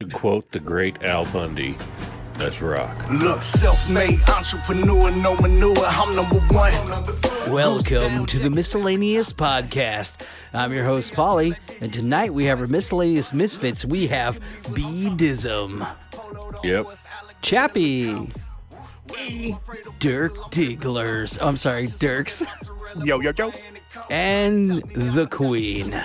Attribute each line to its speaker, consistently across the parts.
Speaker 1: To quote the great Al Bundy, let's rock.
Speaker 2: Look, self-made entrepreneur, no manure. I'm number one.
Speaker 3: Welcome to the Miscellaneous Podcast. I'm your host, Polly, and tonight we have our Miscellaneous Misfits. We have Beadism,
Speaker 1: Yep.
Speaker 3: Chappie, Dirk Digglers. Oh, I'm sorry, Dirks,
Speaker 4: Yo, yo, yo.
Speaker 3: and the Queen.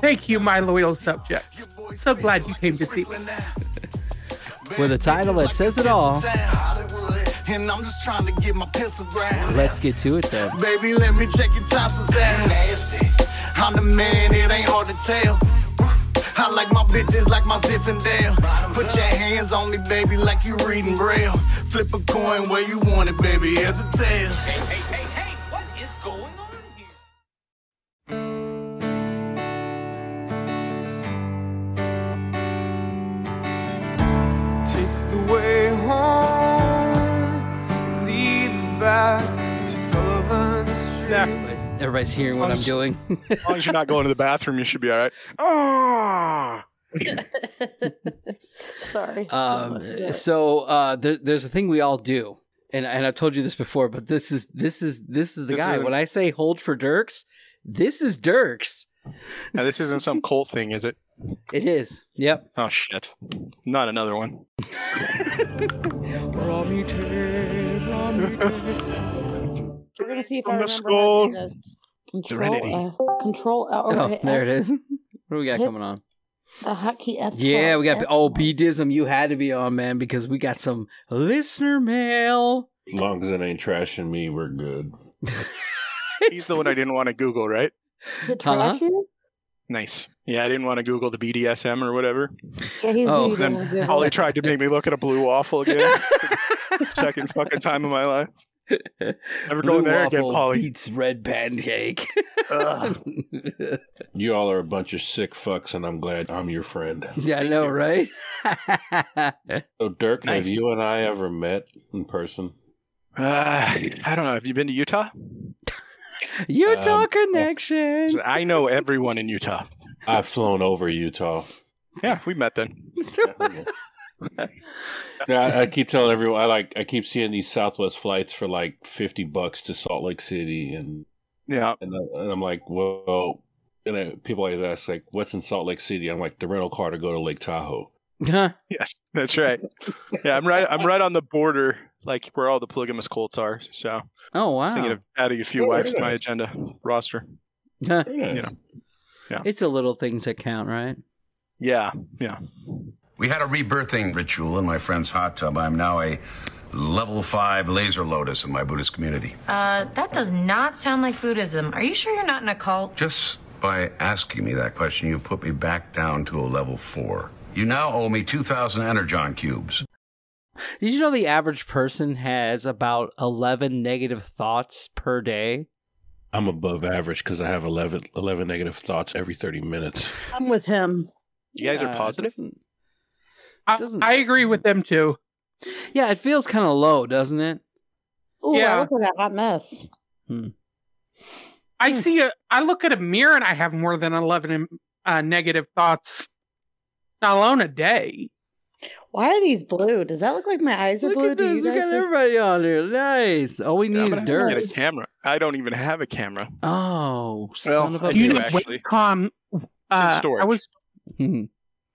Speaker 5: Thank you, my loyal subjects. So glad you came to see me.
Speaker 3: With a title that says it all.
Speaker 2: And I'm just trying to get my pencil ground.
Speaker 3: Let's get to it then.
Speaker 2: Baby, let me check your tonsils out. Nasty. I'm the man, it ain't hard to tell. I like my bitches like my Ziffendale. Put your hands on me, baby, like you reading Braille. Flip a coin where you want it, baby, heads or tails.
Speaker 6: Hey, hey,
Speaker 3: Everybody's, everybody's hearing what I'm doing.
Speaker 4: As long as you're not going to the bathroom, you should be all right.
Speaker 7: Ah,
Speaker 8: Sorry.
Speaker 3: Um, so uh, there, there's a thing we all do, and and I've told you this before, but this is this is this is the
Speaker 4: This
Speaker 3: guy.
Speaker 4: is-
Speaker 3: When I say hold for Dirks, this is Dirks.
Speaker 4: Now, this isn't some cult thing, is it?
Speaker 3: It is. Yep.
Speaker 4: Oh shit! Not another one.
Speaker 8: We're gonna see if I
Speaker 4: From the
Speaker 8: remember how to do this. Control
Speaker 4: Serenity.
Speaker 8: F. Control L.
Speaker 3: Oh,
Speaker 8: okay,
Speaker 3: there it
Speaker 8: F.
Speaker 3: is. What do we got
Speaker 8: Hit
Speaker 3: coming on?
Speaker 8: The hotkey F.
Speaker 3: Yeah, we got
Speaker 8: F-
Speaker 3: oh Beadism. You had to be on, man, because we got some listener mail.
Speaker 1: As long as it ain't trashing me, we're good.
Speaker 4: He's the one I didn't want to Google, right?
Speaker 8: Is it
Speaker 3: Huh?
Speaker 8: trash you?
Speaker 4: Nice. Yeah, I didn't want to Google the BDSM or whatever.
Speaker 8: Yeah, he's
Speaker 3: Oh,
Speaker 4: Then
Speaker 8: don't wanna
Speaker 4: Polly
Speaker 8: Google.
Speaker 4: tried to make me look at a blue waffle again. Second fucking time in my life. Never
Speaker 3: Blue
Speaker 4: going there again,
Speaker 3: waffle
Speaker 4: Polly.
Speaker 3: beats red pancake.
Speaker 1: You all are a bunch of sick fucks, and I'm glad I'm your friend.
Speaker 3: yeah, I know, right?
Speaker 1: So, Dirk,
Speaker 4: Nice.
Speaker 1: have you and I ever met in person?
Speaker 4: Uh, I don't know. Have you been to Utah?
Speaker 3: Utah
Speaker 1: Um,
Speaker 3: connection.
Speaker 4: I know everyone in Utah.
Speaker 1: I've flown over Utah.
Speaker 4: Yeah, we met then.
Speaker 1: Yeah, I, I keep telling everyone I like. I keep seeing these Southwest flights for like fifty bucks to Salt Lake City, and
Speaker 4: Yeah.
Speaker 1: and, uh, and I'm like, whoa. And I, people always ask like, "What's in Salt Lake City?" I'm like, "The rental car to go to Lake Tahoe."
Speaker 3: Huh?
Speaker 4: Yes, that's right. Yeah, I'm right. I'm right on the border, like where all the polygamous cults are. So,
Speaker 3: Oh
Speaker 4: I was thinking
Speaker 3: wow.
Speaker 4: of adding a few
Speaker 1: Oh,
Speaker 4: wives to my agenda roster.
Speaker 3: Huh.
Speaker 4: You know. Yeah.
Speaker 3: It's the little things that count, right?
Speaker 4: Yeah, yeah.
Speaker 9: We had a rebirthing ritual in my friend's hot tub. I'm now a level five laser lotus in my Buddhist community.
Speaker 10: Uh, that does not sound like Buddhism. Are you sure you're not in a cult?
Speaker 9: Just by asking me that question, you've put me back down to a level four. You now owe me 2,000 Energon cubes.
Speaker 3: Did you know the average person has about 11 negative thoughts per day?
Speaker 1: I'm above average because I have 11, 11 negative thoughts every 30 minutes.
Speaker 8: I'm with him.
Speaker 4: You guys
Speaker 3: Yeah,
Speaker 4: are
Speaker 3: it
Speaker 4: positive.
Speaker 3: doesn't-
Speaker 5: I,
Speaker 3: Doesn't-
Speaker 5: I agree with them too.
Speaker 3: Yeah, it feels kind of low, doesn't it?
Speaker 8: Ooh,
Speaker 5: Yeah.
Speaker 8: I look like a hot mess.
Speaker 5: I
Speaker 3: Hmm.
Speaker 5: see a. I look at a mirror and I have more than eleven uh, negative thoughts, not alone a day.
Speaker 8: Why are these blue? Does that look like my eyes are
Speaker 3: Look
Speaker 8: blue?
Speaker 3: at
Speaker 8: Do
Speaker 3: this.
Speaker 8: you
Speaker 3: We
Speaker 8: guys
Speaker 3: got
Speaker 8: see-
Speaker 3: everybody on here. Nice. All we need
Speaker 4: I'm
Speaker 3: is
Speaker 4: gonna have to
Speaker 3: dirt.
Speaker 4: get a camera. I don't even have a camera.
Speaker 3: Oh,
Speaker 4: Well,
Speaker 3: son of
Speaker 4: I
Speaker 3: a
Speaker 5: you
Speaker 4: do
Speaker 5: know,
Speaker 4: actually.
Speaker 5: webcam. Uh. I was.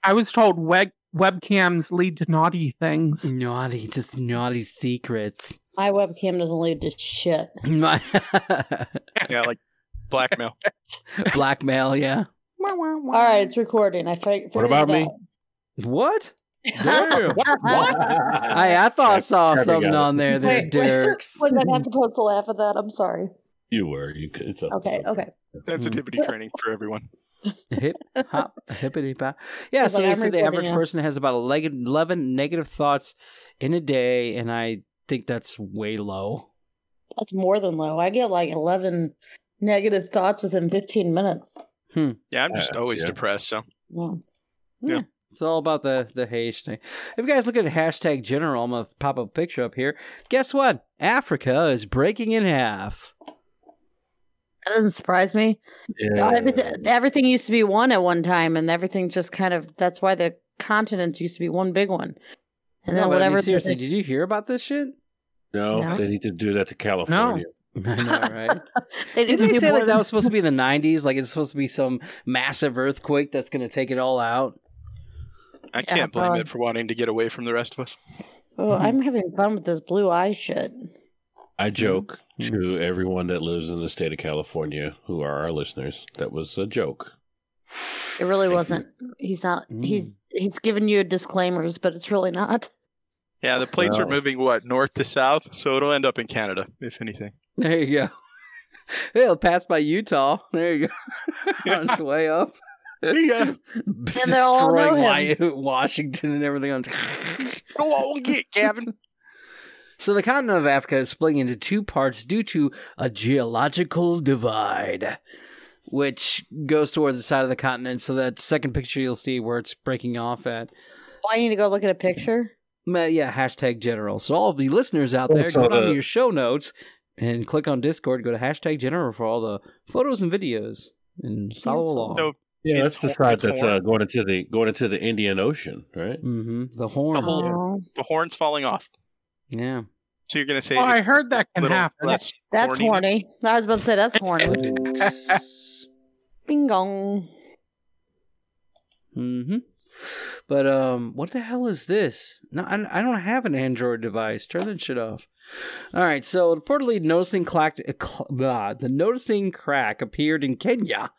Speaker 5: I was told web webcams lead to naughty things.
Speaker 3: naughty, just naughty secrets.
Speaker 8: My webcam doesn't lead to shit.
Speaker 4: Yeah, like blackmail.
Speaker 3: Blackmail, yeah.
Speaker 8: All right, it's recording. I fig-
Speaker 1: What about
Speaker 8: figured
Speaker 1: me?
Speaker 8: It
Speaker 3: What?
Speaker 8: out.
Speaker 3: I I thought I saw
Speaker 1: Probably
Speaker 3: something on there, there,
Speaker 8: Wait, wait,
Speaker 3: Dirks.
Speaker 8: Was I not supposed to laugh at that? I'm sorry.
Speaker 1: You were. You could. It's up,
Speaker 8: Okay,
Speaker 1: it's up.
Speaker 8: okay.
Speaker 4: Sensitivity training for everyone.
Speaker 3: Hip hop, hippity pop. Yeah, so
Speaker 8: like,
Speaker 3: they said the average
Speaker 8: now.
Speaker 3: person has about 11 11 negative thoughts in a day, and I think that's way low.
Speaker 8: That's more than low. I get like 11 negative thoughts within 15 minutes. Hmm.
Speaker 4: Yeah, I'm just
Speaker 1: Uh,
Speaker 4: always
Speaker 1: yeah.
Speaker 4: depressed. So
Speaker 8: Yeah.
Speaker 4: Yeah.
Speaker 3: It's all about the the hashtag. If you guys look at hashtag general, I'm gonna pop a picture up here. Guess what? Africa is breaking in half.
Speaker 8: That doesn't surprise me.
Speaker 1: Yeah.
Speaker 8: Everything, everything used to be one at one time, and everything's just kind of. That's why the continents used to be one big one. And
Speaker 3: No,
Speaker 8: then
Speaker 3: but I mean,
Speaker 8: whatever.
Speaker 3: seriously,
Speaker 8: the,
Speaker 3: did you hear about this shit?
Speaker 1: No,
Speaker 8: No.
Speaker 1: they need to do that to California.
Speaker 3: I know, right?
Speaker 8: they
Speaker 3: Didn't they say
Speaker 8: more
Speaker 3: like that was supposed to be in the '90s? Like it's supposed to be some massive earthquake that's going to take it all out.
Speaker 4: I can't blame
Speaker 8: probably.
Speaker 4: it for wanting to get away from the rest of us.
Speaker 8: Oh, I'm having fun with this blue eye shit.
Speaker 1: I joke
Speaker 3: Mhm.
Speaker 1: to everyone that lives in the state of California who are our listeners. That was a joke.
Speaker 8: It really wasn't. He's not.
Speaker 3: Mm.
Speaker 8: He's he's giving you disclaimers, but it's really not.
Speaker 4: Yeah, the plates are moving what north to south, so it'll end up in Canada, if anything.
Speaker 3: There you go. It'll pass by Utah. There you go. On its way up.
Speaker 4: Yeah,
Speaker 8: they'll all know
Speaker 3: Destroying
Speaker 8: him.
Speaker 3: Washington and everything on.
Speaker 4: go on, get Gavin.
Speaker 3: So the continent of Africa is splitting into two parts due to a geological divide, which goes towards the side of the continent. So that second picture you'll see where it's breaking off at.
Speaker 8: Why you need to go look at a picture?
Speaker 3: Ma- Yeah, hashtag general. So all of the listeners out there, go down to
Speaker 1: uh,
Speaker 3: your show notes and click on Discord. Go to hashtag general for all the photos and videos and follow along.
Speaker 4: So
Speaker 1: Yeah,
Speaker 4: It's
Speaker 1: that's the
Speaker 4: hor-
Speaker 1: side that's uh, going into the going into the Indian Ocean, right?
Speaker 3: Mm-hmm. The horn.
Speaker 4: The whole- the horn's falling off.
Speaker 3: Yeah.
Speaker 4: So you're gonna say
Speaker 5: Oh, I heard that can happen.
Speaker 4: less
Speaker 8: that's
Speaker 4: horny?
Speaker 8: horny. I was about to say that's horny. Bing gong.
Speaker 3: hmm But um, what the hell is this? No, I, I don't have an Android device. Turn that shit off. All right. So reportedly, noticing clack, uh, cl- blah, the noticing crack appeared in Kenya,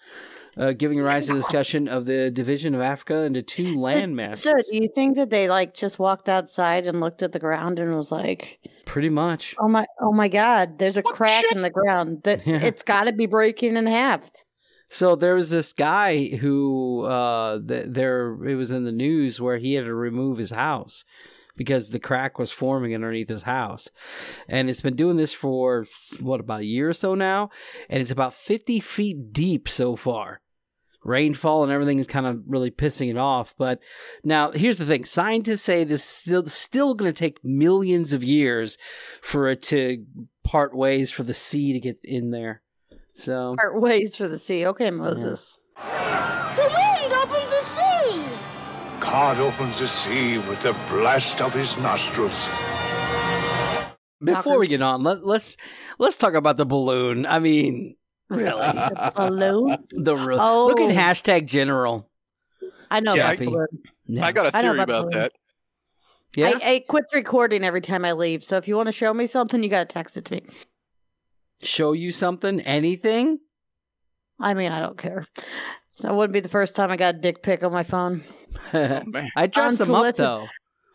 Speaker 3: uh, giving rise to the discussion of the division of Africa into two land masses.
Speaker 8: So, do you think that they like just walked outside and looked at the ground and was like,
Speaker 3: Pretty much.
Speaker 8: "Oh my, oh my God, there's a crack in the ground that
Speaker 3: Yeah.
Speaker 8: it's got to be breaking in half."
Speaker 3: So there was this guy who uh th- there it was in the news where he had to remove his house because the crack was forming underneath his house. And it's been doing this for what about a year or so now and it's about 50 feet deep so far. Rainfall and everything is kind of really pissing it off, but now here's the thing: scientists say this is still still going to take millions of years for it to part ways for the sea to get in there. So
Speaker 8: Part ways for the sea. Okay, Moses.
Speaker 11: The
Speaker 12: God opens the sea with the blast of his nostrils.
Speaker 3: Before we get on, let, let's let's talk about the balloon. I mean, really,
Speaker 8: Balloon.
Speaker 3: the re-
Speaker 8: Oh.
Speaker 3: look at oh. hashtag general.
Speaker 8: I know
Speaker 4: Yeah,
Speaker 3: I-
Speaker 8: balloon.
Speaker 3: Yeah.
Speaker 4: I got a
Speaker 8: I know
Speaker 4: theory
Speaker 8: about
Speaker 4: about that.
Speaker 3: yeah.
Speaker 8: I, I quit recording every time I leave. So if you want to show me something, you got to text it to me.
Speaker 3: Show you something? Anything?
Speaker 8: I mean, I don't care. So it wouldn't be the first time I got a dick pic on my phone.
Speaker 4: Oh.
Speaker 3: I dress him up though.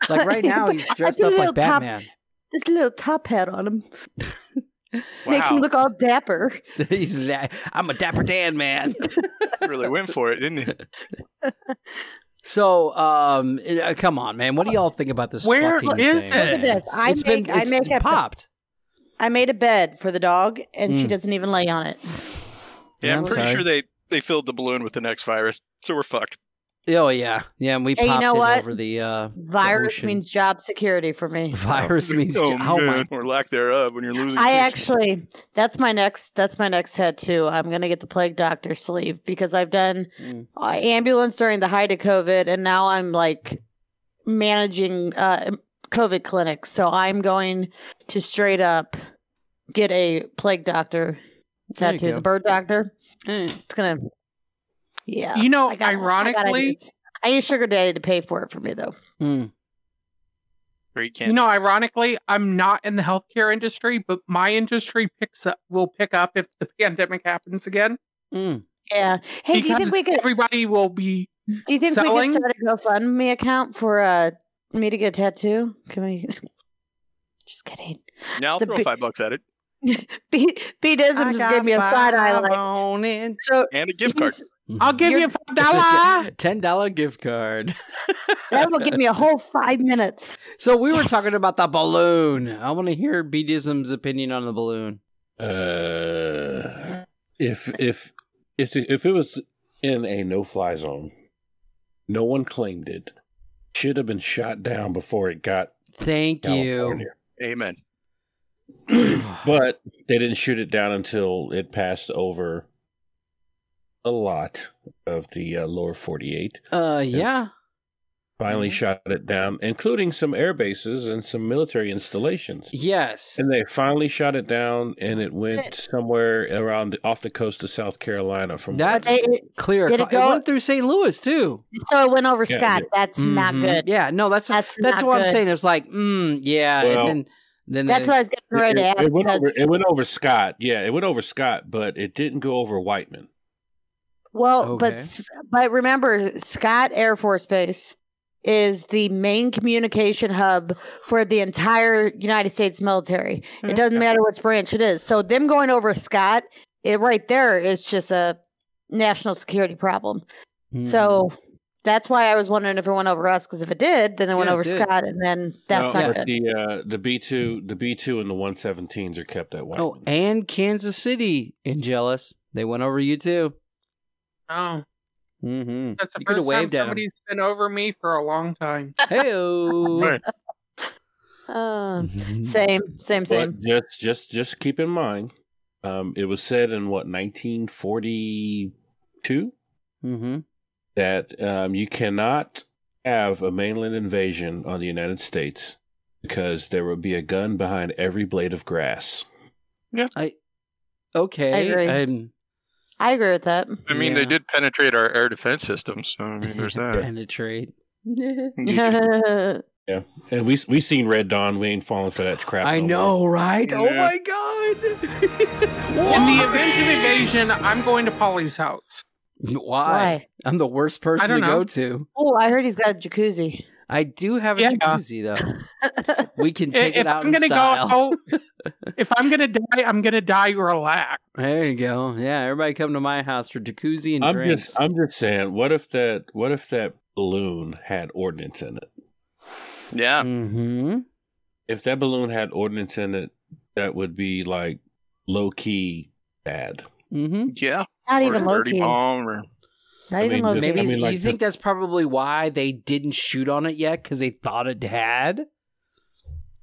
Speaker 3: Like right now, he's
Speaker 8: I
Speaker 3: dressed
Speaker 8: a
Speaker 3: up
Speaker 8: little
Speaker 3: like
Speaker 8: top-
Speaker 3: Batman.
Speaker 8: This little top hat on him makes him look all dapper.
Speaker 3: he's I'm a dapper Dan man.
Speaker 4: really went for it, didn't he?
Speaker 3: So, um, uh, come on, man. What do y'all think about this?
Speaker 5: Where is
Speaker 3: thing?
Speaker 5: it?
Speaker 8: Look at this. I
Speaker 3: It's
Speaker 8: make
Speaker 3: been
Speaker 8: I
Speaker 3: it's
Speaker 8: make a
Speaker 3: popped.
Speaker 8: I made a bed for the dog, and she
Speaker 3: Mm.
Speaker 8: doesn't even lay on it.
Speaker 4: Yeah,
Speaker 3: Yeah,
Speaker 4: I'm
Speaker 3: I'm
Speaker 4: pretty
Speaker 3: sorry.
Speaker 4: sure they they filled the balloon with the next virus, so we're fucked.
Speaker 3: Oh yeah, yeah. And we
Speaker 8: Hey, you know
Speaker 3: it
Speaker 8: what?
Speaker 3: over the uh,
Speaker 8: Virus
Speaker 3: ocean.
Speaker 8: means job security for me.
Speaker 3: virus means.
Speaker 4: oh,
Speaker 3: oh my
Speaker 4: man, or lack thereof when you're losing.
Speaker 8: I
Speaker 4: fish.
Speaker 8: actually, that's my next, that's my next tattoo. I'm gonna get the plague doctor sleeve because I've done
Speaker 3: Mm.
Speaker 8: uh, ambulance during the height of COVID, and now I'm like managing uh, COVID clinics. So I'm going to straight up get a plague doctor tattoo, the bird doctor.
Speaker 3: Eh.
Speaker 8: It's gonna, yeah.
Speaker 5: You know,
Speaker 8: I got- I gotta
Speaker 5: ironically,
Speaker 8: get- I need sugar daddy to pay for it for me though.
Speaker 3: Mm.
Speaker 4: Great can't.
Speaker 5: you know, ironically, I'm not in the healthcare industry, but my industry picks up will pick up if the pandemic happens again.
Speaker 3: Mm.
Speaker 8: Yeah. Hey, do you think we could?
Speaker 5: everybody will be
Speaker 8: Do you think
Speaker 5: selling?
Speaker 8: we could start a GoFundMe account for uh me to get a tattoo? Can we? Just kidding.
Speaker 4: now I'll
Speaker 8: the
Speaker 4: throw
Speaker 8: big-
Speaker 4: five bucks at it
Speaker 8: B B Dism just gave me a side eye like
Speaker 3: on it.
Speaker 8: so.
Speaker 4: and a gift card.
Speaker 5: I'll give
Speaker 8: You're-
Speaker 5: you five dollar.
Speaker 3: Ten dollar gift card.
Speaker 8: That will give me a whole five minutes.
Speaker 3: So we were talking about the balloon. I want to hear BDism's opinion on the balloon.
Speaker 1: Uh, if if if if it was in a no-fly zone, no one claimed it. Should have been shot down before it got
Speaker 3: Thank
Speaker 1: California.
Speaker 4: Amen.
Speaker 1: but they didn't shoot it down until it passed over a lot of the uh, lower 48.
Speaker 3: Uh, yeah.
Speaker 1: finally shot it down, including some air bases and some military installations.
Speaker 3: Yes.
Speaker 1: And they finally shot it down, and it went somewhere around the, off the coast of South Carolina. From
Speaker 3: That's
Speaker 8: It- it-
Speaker 3: clear.
Speaker 8: did
Speaker 3: It,
Speaker 8: it
Speaker 3: went through St. Louis too.
Speaker 8: So it went over
Speaker 1: Yeah,
Speaker 8: Scott. That's not
Speaker 3: Mhm.
Speaker 8: good.
Speaker 3: Yeah, no, that's
Speaker 8: That's
Speaker 3: that's
Speaker 8: not
Speaker 3: what I'm saying. It was like, mm, yeah,
Speaker 1: Well,
Speaker 3: and then then
Speaker 8: That's
Speaker 3: they-
Speaker 8: what I was getting
Speaker 1: It,
Speaker 8: ready to
Speaker 1: it-
Speaker 8: ask.
Speaker 1: it went over. It went over Scott. Yeah, it went over Scott, but it didn't go over Whiteman.
Speaker 8: Well, but
Speaker 3: Okay.
Speaker 8: s- but remember, Scott Air Force Base is the main communication hub for the entire United States military. It doesn't matter which branch it is. So them going over Scott, it right there is just a national security problem.
Speaker 3: Mm.
Speaker 8: So that's why I was wondering if it went over us. Because if it did, then it went
Speaker 3: Yeah, it
Speaker 8: over
Speaker 3: did.
Speaker 8: Scott, and then that's
Speaker 1: no,
Speaker 8: not good.
Speaker 1: the uh, the B two, the B two, and the one seventeens are kept at Whiteman.
Speaker 3: oh, and Kansas City, Angelus, they went over you too.
Speaker 5: Oh,
Speaker 3: Mm-hmm.
Speaker 5: that's the
Speaker 3: You
Speaker 5: first time
Speaker 3: waved at 'em.
Speaker 5: somebody's been over me for a long time.
Speaker 3: Hey,
Speaker 8: Uh,
Speaker 3: Mm-hmm.
Speaker 8: same, same, same.
Speaker 1: But just just just keep in mind, um, it was said in what 1942
Speaker 3: mm-hmm.
Speaker 1: That um, you cannot have a mainland invasion on the United States because there will be a gun behind every blade of grass.
Speaker 3: Okay,
Speaker 8: I agree.
Speaker 3: I'm
Speaker 8: I agree with that.
Speaker 4: I mean,
Speaker 3: Yeah.
Speaker 4: they did penetrate our air defense systems. So, I mean, there's that.
Speaker 3: penetrate.
Speaker 1: Yeah, and we we seen Red Dawn. We ain't falling for that crap.
Speaker 3: I
Speaker 1: no
Speaker 3: know,
Speaker 1: more.
Speaker 3: right? Oh my god!
Speaker 5: In the event of invasion, I'm going to Polly's house.
Speaker 3: Why?
Speaker 8: Why?
Speaker 3: I'm the worst person to
Speaker 5: know.
Speaker 3: go to.
Speaker 8: Oh, I heard he's got a jacuzzi.
Speaker 3: I do have a
Speaker 5: Yeah.
Speaker 3: jacuzzi though. We can take
Speaker 5: if
Speaker 3: it out
Speaker 5: I'm
Speaker 3: in
Speaker 5: gonna
Speaker 3: style.
Speaker 5: go out, if I'm gonna die, I'm gonna die relaxed.
Speaker 3: There you go. Yeah, everybody come to my house for jacuzzi and
Speaker 1: I'm
Speaker 3: drinks.
Speaker 1: just I'm just saying. What if that What if that balloon had ordnance in it?
Speaker 4: Yeah.
Speaker 3: mm-hmm.
Speaker 1: If that balloon had ordnance in it, that would be like low key bad.
Speaker 3: Mm-hmm.
Speaker 4: Yeah.
Speaker 8: Not
Speaker 4: Or
Speaker 8: even low
Speaker 4: dirty
Speaker 8: key.
Speaker 4: bomb or
Speaker 8: Not
Speaker 1: I
Speaker 8: even
Speaker 1: mean,
Speaker 8: low.
Speaker 3: Maybe
Speaker 1: I mean, like
Speaker 3: you think
Speaker 1: the-
Speaker 3: that's probably why they didn't shoot on it yet because they thought it had.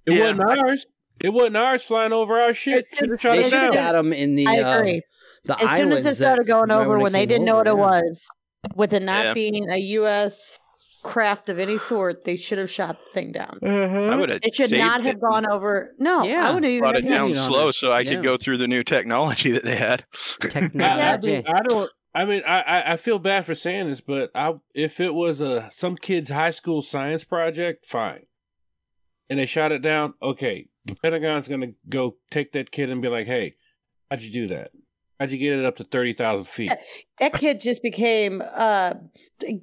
Speaker 1: It
Speaker 4: Yeah.
Speaker 1: wasn't ours. It wasn't ours flying over our shit. Should have shot
Speaker 3: They
Speaker 1: it
Speaker 3: should have
Speaker 1: down.
Speaker 3: got them in the.
Speaker 8: I
Speaker 3: uh,
Speaker 8: agree.
Speaker 3: the
Speaker 8: as soon as it started going over,
Speaker 3: it
Speaker 8: when they didn't know what
Speaker 3: over,
Speaker 8: it
Speaker 3: yeah.
Speaker 8: was, with it not
Speaker 4: Yeah.
Speaker 8: being a U.S. craft of any sort, they should have shot the thing down. Uh-huh.
Speaker 4: I would have
Speaker 8: It should
Speaker 4: saved
Speaker 8: not
Speaker 4: it
Speaker 8: have gone over. No,
Speaker 3: Yeah.
Speaker 8: I would have
Speaker 4: brought it down
Speaker 3: you know,
Speaker 4: slow so I
Speaker 3: yeah.
Speaker 4: could go through the new technology that they had.
Speaker 1: I, I,
Speaker 3: Technology.
Speaker 1: mean, I don't. I mean, I, I- I feel bad for saying this, but I, if it was a some kid's high school science project, fine. And they shot it down. Okay, the Pentagon's gonna go take that kid and be like, "Hey, how'd you do that? How'd you get it up to thirty thousand feet?"
Speaker 8: That kid just became, uh,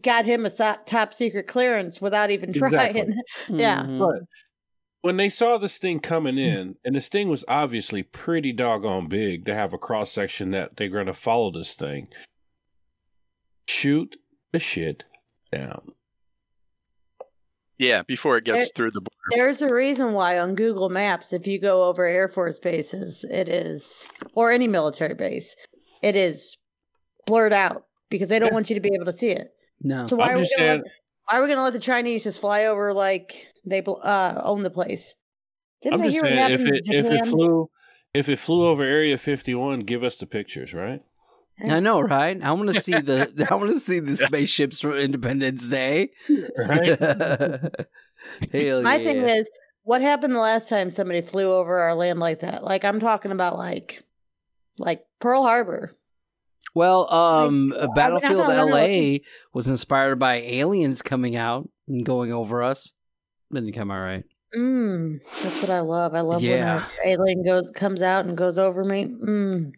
Speaker 8: got him a top secret clearance without even trying.
Speaker 1: Exactly.
Speaker 8: yeah.
Speaker 3: Mhm.
Speaker 1: But when they saw this thing coming in, and this thing was obviously pretty doggone big to have a cross section that they're going to follow this thing, shoot the shit down.
Speaker 4: Yeah, before it gets
Speaker 8: It-
Speaker 4: through the border.
Speaker 8: There's a reason why on Google Maps, if you go over Air Force bases, it is, or any military base, it is blurred out because they don't want you to be able to see it.
Speaker 3: No.
Speaker 8: So why
Speaker 1: I'm
Speaker 8: are we gonna let, why are we gonna let the Chinese just fly over like they uh, own the place? Didn't
Speaker 1: I'm
Speaker 8: I
Speaker 1: just
Speaker 8: hear what
Speaker 1: saying, if it if it flew if it flew over Area 51, give us the pictures, right?
Speaker 3: I know, right? I want to see the. I want to see the spaceships from Independence Day.
Speaker 1: Right.
Speaker 3: Hell
Speaker 8: My
Speaker 3: yeah.
Speaker 8: thing is, what happened the last time somebody flew over our land like that? Like I'm talking about, like, like Pearl Harbor.
Speaker 3: Well, um,
Speaker 8: Like, are we not
Speaker 3: Battlefield
Speaker 8: learn a
Speaker 3: LA was inspired by aliens coming out and going over us. Didn't come out right.
Speaker 8: Mm, that's what I love. I love
Speaker 3: Yeah.
Speaker 8: when an alien goes comes out and goes over me. Mm,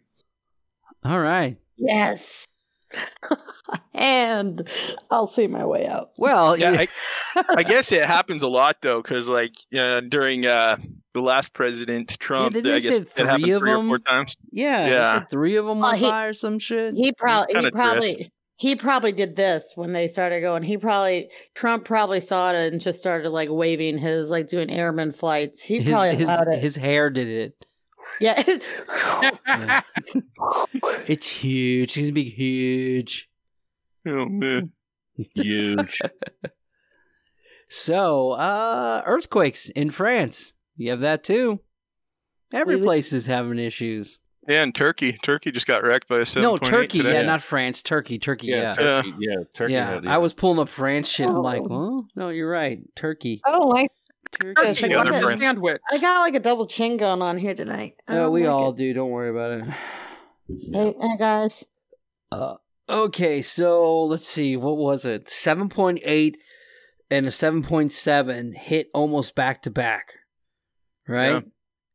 Speaker 3: All right.
Speaker 8: Yes. and I'll see my way out.
Speaker 3: Well,
Speaker 4: Yeah,
Speaker 3: yeah.
Speaker 4: I, I guess it happens a lot though, because like uh, during uh, the last president Trump,
Speaker 3: didn't
Speaker 4: I guess it happened
Speaker 3: three of
Speaker 4: three or four times.
Speaker 3: yeah,
Speaker 4: Yeah.
Speaker 3: three of them
Speaker 8: Well,
Speaker 3: went
Speaker 8: he-
Speaker 3: by or some shit.
Speaker 8: He probably he
Speaker 4: kinda
Speaker 8: probably he probably did this when they started going. He probably Trump probably saw it and just started like waving his like doing airman flights. He
Speaker 3: his,
Speaker 8: probably
Speaker 3: his,
Speaker 8: allowed it.
Speaker 3: his hair did it.
Speaker 8: Yeah.
Speaker 3: Yeah. It's huge. It's gonna be huge.
Speaker 4: Oh man.
Speaker 1: Huge.
Speaker 3: So, uh, earthquakes in France. You have that too. Every
Speaker 8: We-
Speaker 3: place is having issues.
Speaker 4: Yeah, and Turkey. Turkey just got wrecked by a 7.8
Speaker 3: No, Turkey.
Speaker 4: today.
Speaker 3: Yeah, not France. Turkey. Turkey.
Speaker 1: Yeah,
Speaker 3: Yeah.
Speaker 1: Turkey. Yeah, Turkey.
Speaker 3: Yeah,
Speaker 1: had-
Speaker 3: I was pulling up France shit. I'm like, well, no, you're right. Turkey.
Speaker 8: I don't like
Speaker 3: Turkey.
Speaker 8: this. I
Speaker 4: The other
Speaker 8: got,
Speaker 5: sandwich.
Speaker 8: I got like a double chin going on here tonight.
Speaker 3: Oh,
Speaker 8: don't
Speaker 3: we
Speaker 8: like
Speaker 3: all
Speaker 8: it.
Speaker 3: do. Don't worry about it.
Speaker 8: Hey, hey guys.
Speaker 3: Uh, okay, so let's see. What was it? 7.8 and a 7.7 hit almost back to back. Right?
Speaker 4: Yeah.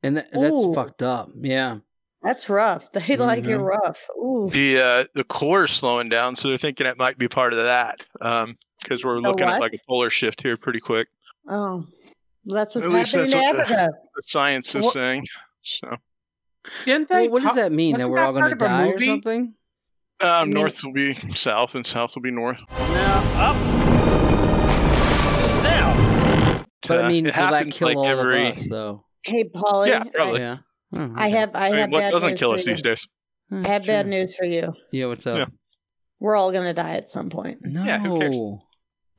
Speaker 3: And tha- that's
Speaker 8: Ooh.
Speaker 3: fucked up. Yeah.
Speaker 8: That's rough. They like it
Speaker 3: Mhm.
Speaker 8: rough. Ooh.
Speaker 4: The uh, the core's slowing down, so they're thinking it might be part of that. Um, because we're looking at like a polar shift here pretty quick.
Speaker 8: Oh. Well, that's what's
Speaker 4: At least
Speaker 8: happening
Speaker 4: that's
Speaker 8: to
Speaker 4: what the-
Speaker 8: Africa.
Speaker 4: The science is
Speaker 5: What-
Speaker 4: saying. So
Speaker 5: Didn't they?
Speaker 3: Well, what does that mean? That we're all going to die or something?
Speaker 4: um, north will be south, and south will be north.
Speaker 1: Now up. Now.
Speaker 3: But I
Speaker 4: Uh,
Speaker 3: mean,
Speaker 4: it happens
Speaker 3: kill
Speaker 4: like
Speaker 3: all
Speaker 4: every.
Speaker 3: of us, though?
Speaker 8: Hey, Polly.
Speaker 4: Yeah, probably.
Speaker 3: Yeah. Oh,
Speaker 8: I, I have I
Speaker 4: I
Speaker 8: have
Speaker 4: what
Speaker 8: bad
Speaker 4: doesn't
Speaker 8: news
Speaker 4: kill
Speaker 8: for
Speaker 4: us
Speaker 8: you.
Speaker 4: these days?
Speaker 3: That's
Speaker 8: I have bad news for you.
Speaker 3: Yeah, what's up?
Speaker 4: Yeah.
Speaker 8: We're all gonna die at some point.
Speaker 3: No.
Speaker 4: Yeah, who cares?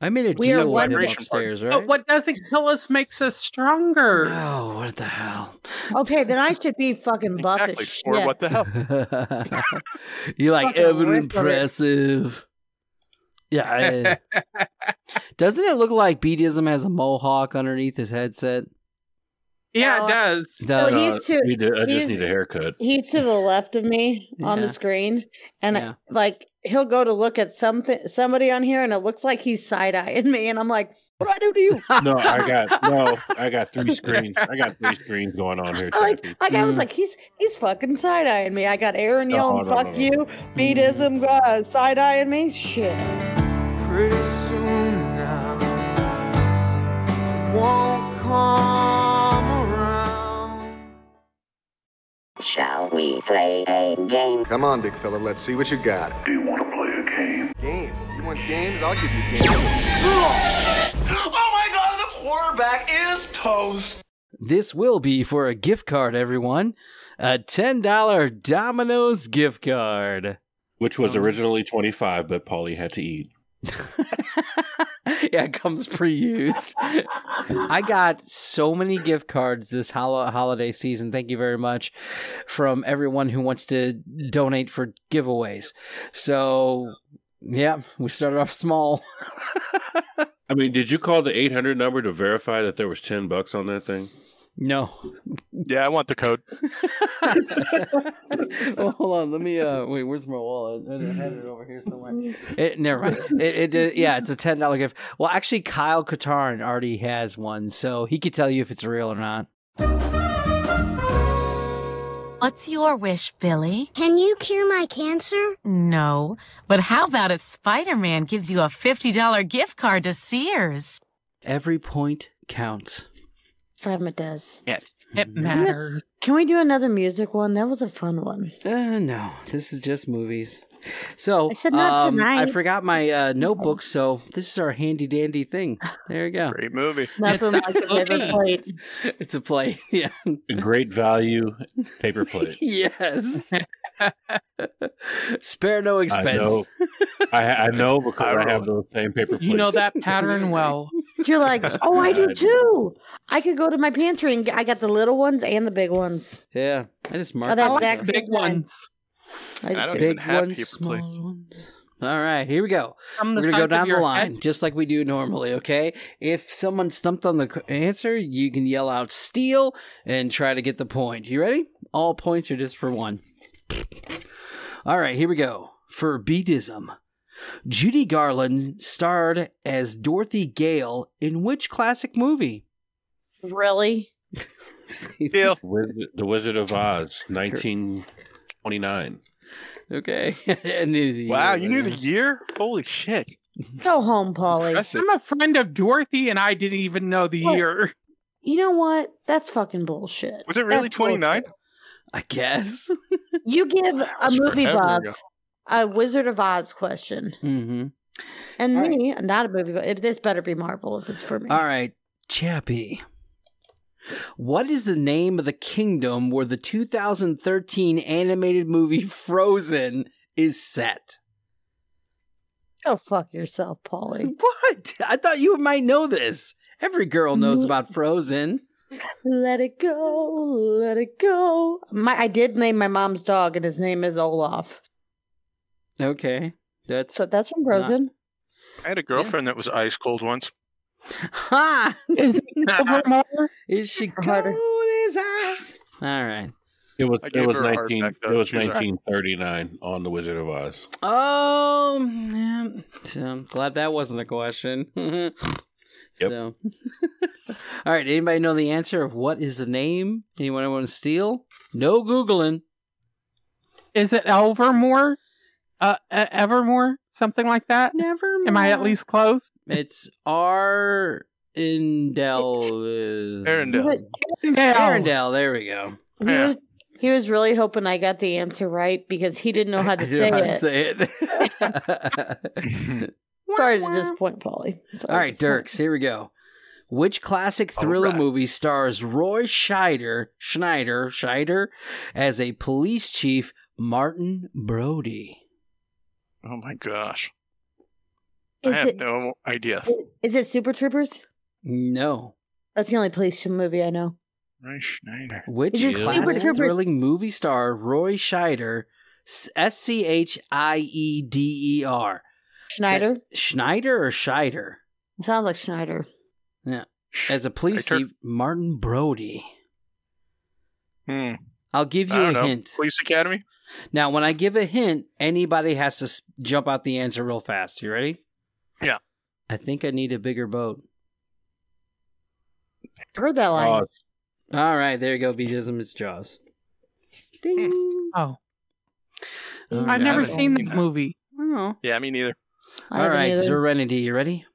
Speaker 3: I made a
Speaker 8: We are
Speaker 3: deal with him
Speaker 4: vibration
Speaker 3: upstairs, right?
Speaker 5: But what doesn't kill us makes us stronger.
Speaker 3: Oh, what the hell?
Speaker 8: Okay, then I should be fucking buff
Speaker 4: Exactly.
Speaker 8: as
Speaker 4: Or
Speaker 8: shit.
Speaker 4: what the hell?
Speaker 3: You're like ever
Speaker 8: ripped of it.
Speaker 3: impressive. Yeah. I- Doesn't it look like BDism has a mohawk underneath his headset?
Speaker 5: Yeah,
Speaker 8: No.
Speaker 5: it does.
Speaker 3: Does.
Speaker 8: he's
Speaker 1: Uh,
Speaker 8: too-
Speaker 1: need to- I just need a haircut.
Speaker 8: He's to the left of me on
Speaker 3: Yeah.
Speaker 8: the screen, and
Speaker 3: Yeah.
Speaker 8: like he'll go to look at something somebody on here, and it looks like he's side eyeing me, and I'm like, "What do I do to you?"
Speaker 1: No, I got no. I got three screens. I got three screens going on here.
Speaker 8: I like,
Speaker 1: Chappie.
Speaker 8: like I was
Speaker 3: Mm.
Speaker 8: like, he's he's fucking side eyeing me. I got Aaron
Speaker 1: No,
Speaker 8: yelling,
Speaker 1: no,
Speaker 8: "Fuck
Speaker 1: no, no.
Speaker 8: you!" Beatism uh, side eyeing me. Shit.
Speaker 7: Pretty soon now, won't come
Speaker 13: Shall we play a game?
Speaker 14: Come on, big fella, let's see what you got.
Speaker 12: Do you want to play a game?
Speaker 14: Games. You want games? I'll give you games.
Speaker 6: Oh my god, the quarterback is toast.
Speaker 3: This will be for a gift card, everyone. A $10 Domino's gift card.
Speaker 1: Which was originally twenty five, but Polly had to eat.
Speaker 3: yeah, it comes pre-used. I got so many gift cards this hol- holiday season. Thank you very much from everyone who wants to donate for giveaways. So, yeah, we started off small.
Speaker 1: I mean, did you call the eight hundred number to verify that there was ten bucks on that thing?
Speaker 3: No.
Speaker 4: Yeah, I want the code.
Speaker 3: well, hold on. Let me. Uh, wait. Where's my wallet? I had it over here somewhere. It, never mind. It, it, yeah, it's a ten dollar gift. Well, actually, Kyle Katarn already has one, so he could tell you if it's real or not.
Speaker 15: What's your wish, Billy?
Speaker 11: Can you cure my cancer?
Speaker 15: No, but how about if Spider Man gives you a $50 gift card to Sears?
Speaker 3: Every point counts.
Speaker 8: Sam, it does.
Speaker 4: Yes.
Speaker 5: It matters.
Speaker 8: Can we do another music one? That was a fun one.
Speaker 3: Uh, no, this is just movies. So
Speaker 8: I said not
Speaker 3: um, I forgot my uh, notebook, so this is our handy dandy thing. There you go.
Speaker 4: Great movie.
Speaker 8: Nothing like a paper plate.
Speaker 3: It's a plate. Yeah.
Speaker 1: A great value paper plate.
Speaker 3: yes. Spare no
Speaker 1: I
Speaker 3: expense.
Speaker 1: know. I, I know because
Speaker 4: I
Speaker 1: I, have
Speaker 4: roll.
Speaker 1: those same paper plates.
Speaker 5: You know that pattern well.
Speaker 8: You're like, oh, I do
Speaker 1: I do.
Speaker 8: too. I could go to my pantry and get, I got the little ones and the big ones.
Speaker 3: Yeah, I just oh, marked
Speaker 8: Oh, that
Speaker 3: it.
Speaker 8: exact
Speaker 5: Big ones.
Speaker 8: I do
Speaker 4: I don't
Speaker 8: too.
Speaker 4: even
Speaker 3: Big
Speaker 4: have
Speaker 3: ones,
Speaker 4: paper
Speaker 3: small
Speaker 4: plates.
Speaker 3: ones. All right, here we go. We're gonna go down the line,
Speaker 5: head.
Speaker 3: just like we do normally. Okay. If someone stumped on the answer, you can yell out "steal" and try to get the point. You ready? All points are just for one. All right, here we go. For Beatism, Judy Garland starred as Dorothy Gale in which classic movie?
Speaker 8: Really?
Speaker 4: Deal.
Speaker 1: The Wizard of Oz, nineteen twenty nine.
Speaker 3: Okay. And is-
Speaker 4: Wow, you knew the year? Holy shit.
Speaker 8: Go home, Polly.
Speaker 4: Impressive.
Speaker 5: I'm a friend of Dorothy, and I didn't even know the
Speaker 8: What?
Speaker 5: year.
Speaker 8: You know what? That's fucking bullshit.
Speaker 4: Was it really
Speaker 8: That's
Speaker 4: 29?
Speaker 8: bullshit.
Speaker 3: I guess.
Speaker 8: You give a movie
Speaker 4: forever
Speaker 8: buff
Speaker 4: ago.
Speaker 8: A Wizard of Oz question,
Speaker 3: mm-hmm.
Speaker 8: and
Speaker 3: All
Speaker 8: me, not a movie buff. It, this better be Marvel if it's for me.
Speaker 3: All right, Chappie. What is the name of the kingdom where the 2013 animated movie Frozen is set?
Speaker 8: Go fuck yourself, Polly.
Speaker 3: What? I thought you might know this. Every girl knows about Frozen.
Speaker 8: Let it go, let it go. My, I did name my mom's dog, and his name is Olaf.
Speaker 3: Okay, that's
Speaker 8: so that's from Frozen.
Speaker 4: I had a girlfriend that was ice cold once.
Speaker 3: Ha!
Speaker 5: Is Evermore?
Speaker 3: Is she cold
Speaker 8: Harder.
Speaker 3: as ice? All right.
Speaker 1: It was it was
Speaker 4: her a heart
Speaker 1: nineteen it was
Speaker 4: She was all right.
Speaker 1: nineteen thirty nine on the Wizard of Oz.
Speaker 3: Oh, man. So, I'm glad that wasn't a question. So, all right. Anybody know the answer of what is the name? Anyone want to steal? No googling.
Speaker 5: Is it Evermore? Uh, uh, Evermore? Something like that?
Speaker 3: Never.
Speaker 5: Am I at least close?
Speaker 3: It's R. Indel.
Speaker 4: Arendelle.
Speaker 3: Arendelle. There we go.
Speaker 8: He, was, he was really hoping I got the answer right because he didn't know how to
Speaker 3: I
Speaker 8: say
Speaker 3: know how
Speaker 8: it.
Speaker 3: to say it.
Speaker 8: Sorry to disappoint Polly. Sorry
Speaker 3: All right. Dirks, here we go. Which classic thriller movie stars Roy Scheider, Schneider, Scheider as a police chief, Martin Brody?
Speaker 4: Oh my gosh.
Speaker 8: Is
Speaker 4: I have
Speaker 8: it-
Speaker 4: no idea.
Speaker 8: Is it Super Troopers?
Speaker 3: No.
Speaker 8: That's the only police movie I know.
Speaker 4: Ray Schneider.
Speaker 3: Which
Speaker 8: Is it Super
Speaker 3: classic
Speaker 8: Troopers?
Speaker 3: thrilling movie star Roy Scheider, S C H I E D E R?
Speaker 8: Schneider?
Speaker 3: Schneider or Scheider?
Speaker 8: It sounds like Schneider.
Speaker 3: Yeah. As a police
Speaker 4: Scheider.
Speaker 3: chief, Martin Brody.
Speaker 4: Hmm.
Speaker 3: I'll give
Speaker 4: I
Speaker 3: you
Speaker 4: don't
Speaker 3: a
Speaker 4: know.
Speaker 3: hint.
Speaker 4: Police Academy?
Speaker 3: Now, when I give a hint, anybody has to s- jump out the answer real fast. You ready?
Speaker 4: Yeah.
Speaker 3: I think I need a bigger boat.
Speaker 8: Heard that line.
Speaker 1: Oh,
Speaker 3: All right, there you go. Beatism, it's Jaws. Ding. Hmm.
Speaker 5: Oh.
Speaker 3: All
Speaker 5: I've
Speaker 3: right.
Speaker 5: never
Speaker 4: haven't
Speaker 5: seen
Speaker 4: seen
Speaker 5: the
Speaker 4: that.
Speaker 5: movie.
Speaker 3: Oh.
Speaker 4: Yeah, me neither.
Speaker 8: I
Speaker 3: All
Speaker 8: haven't
Speaker 3: right,
Speaker 8: either.
Speaker 3: Serenity, you ready?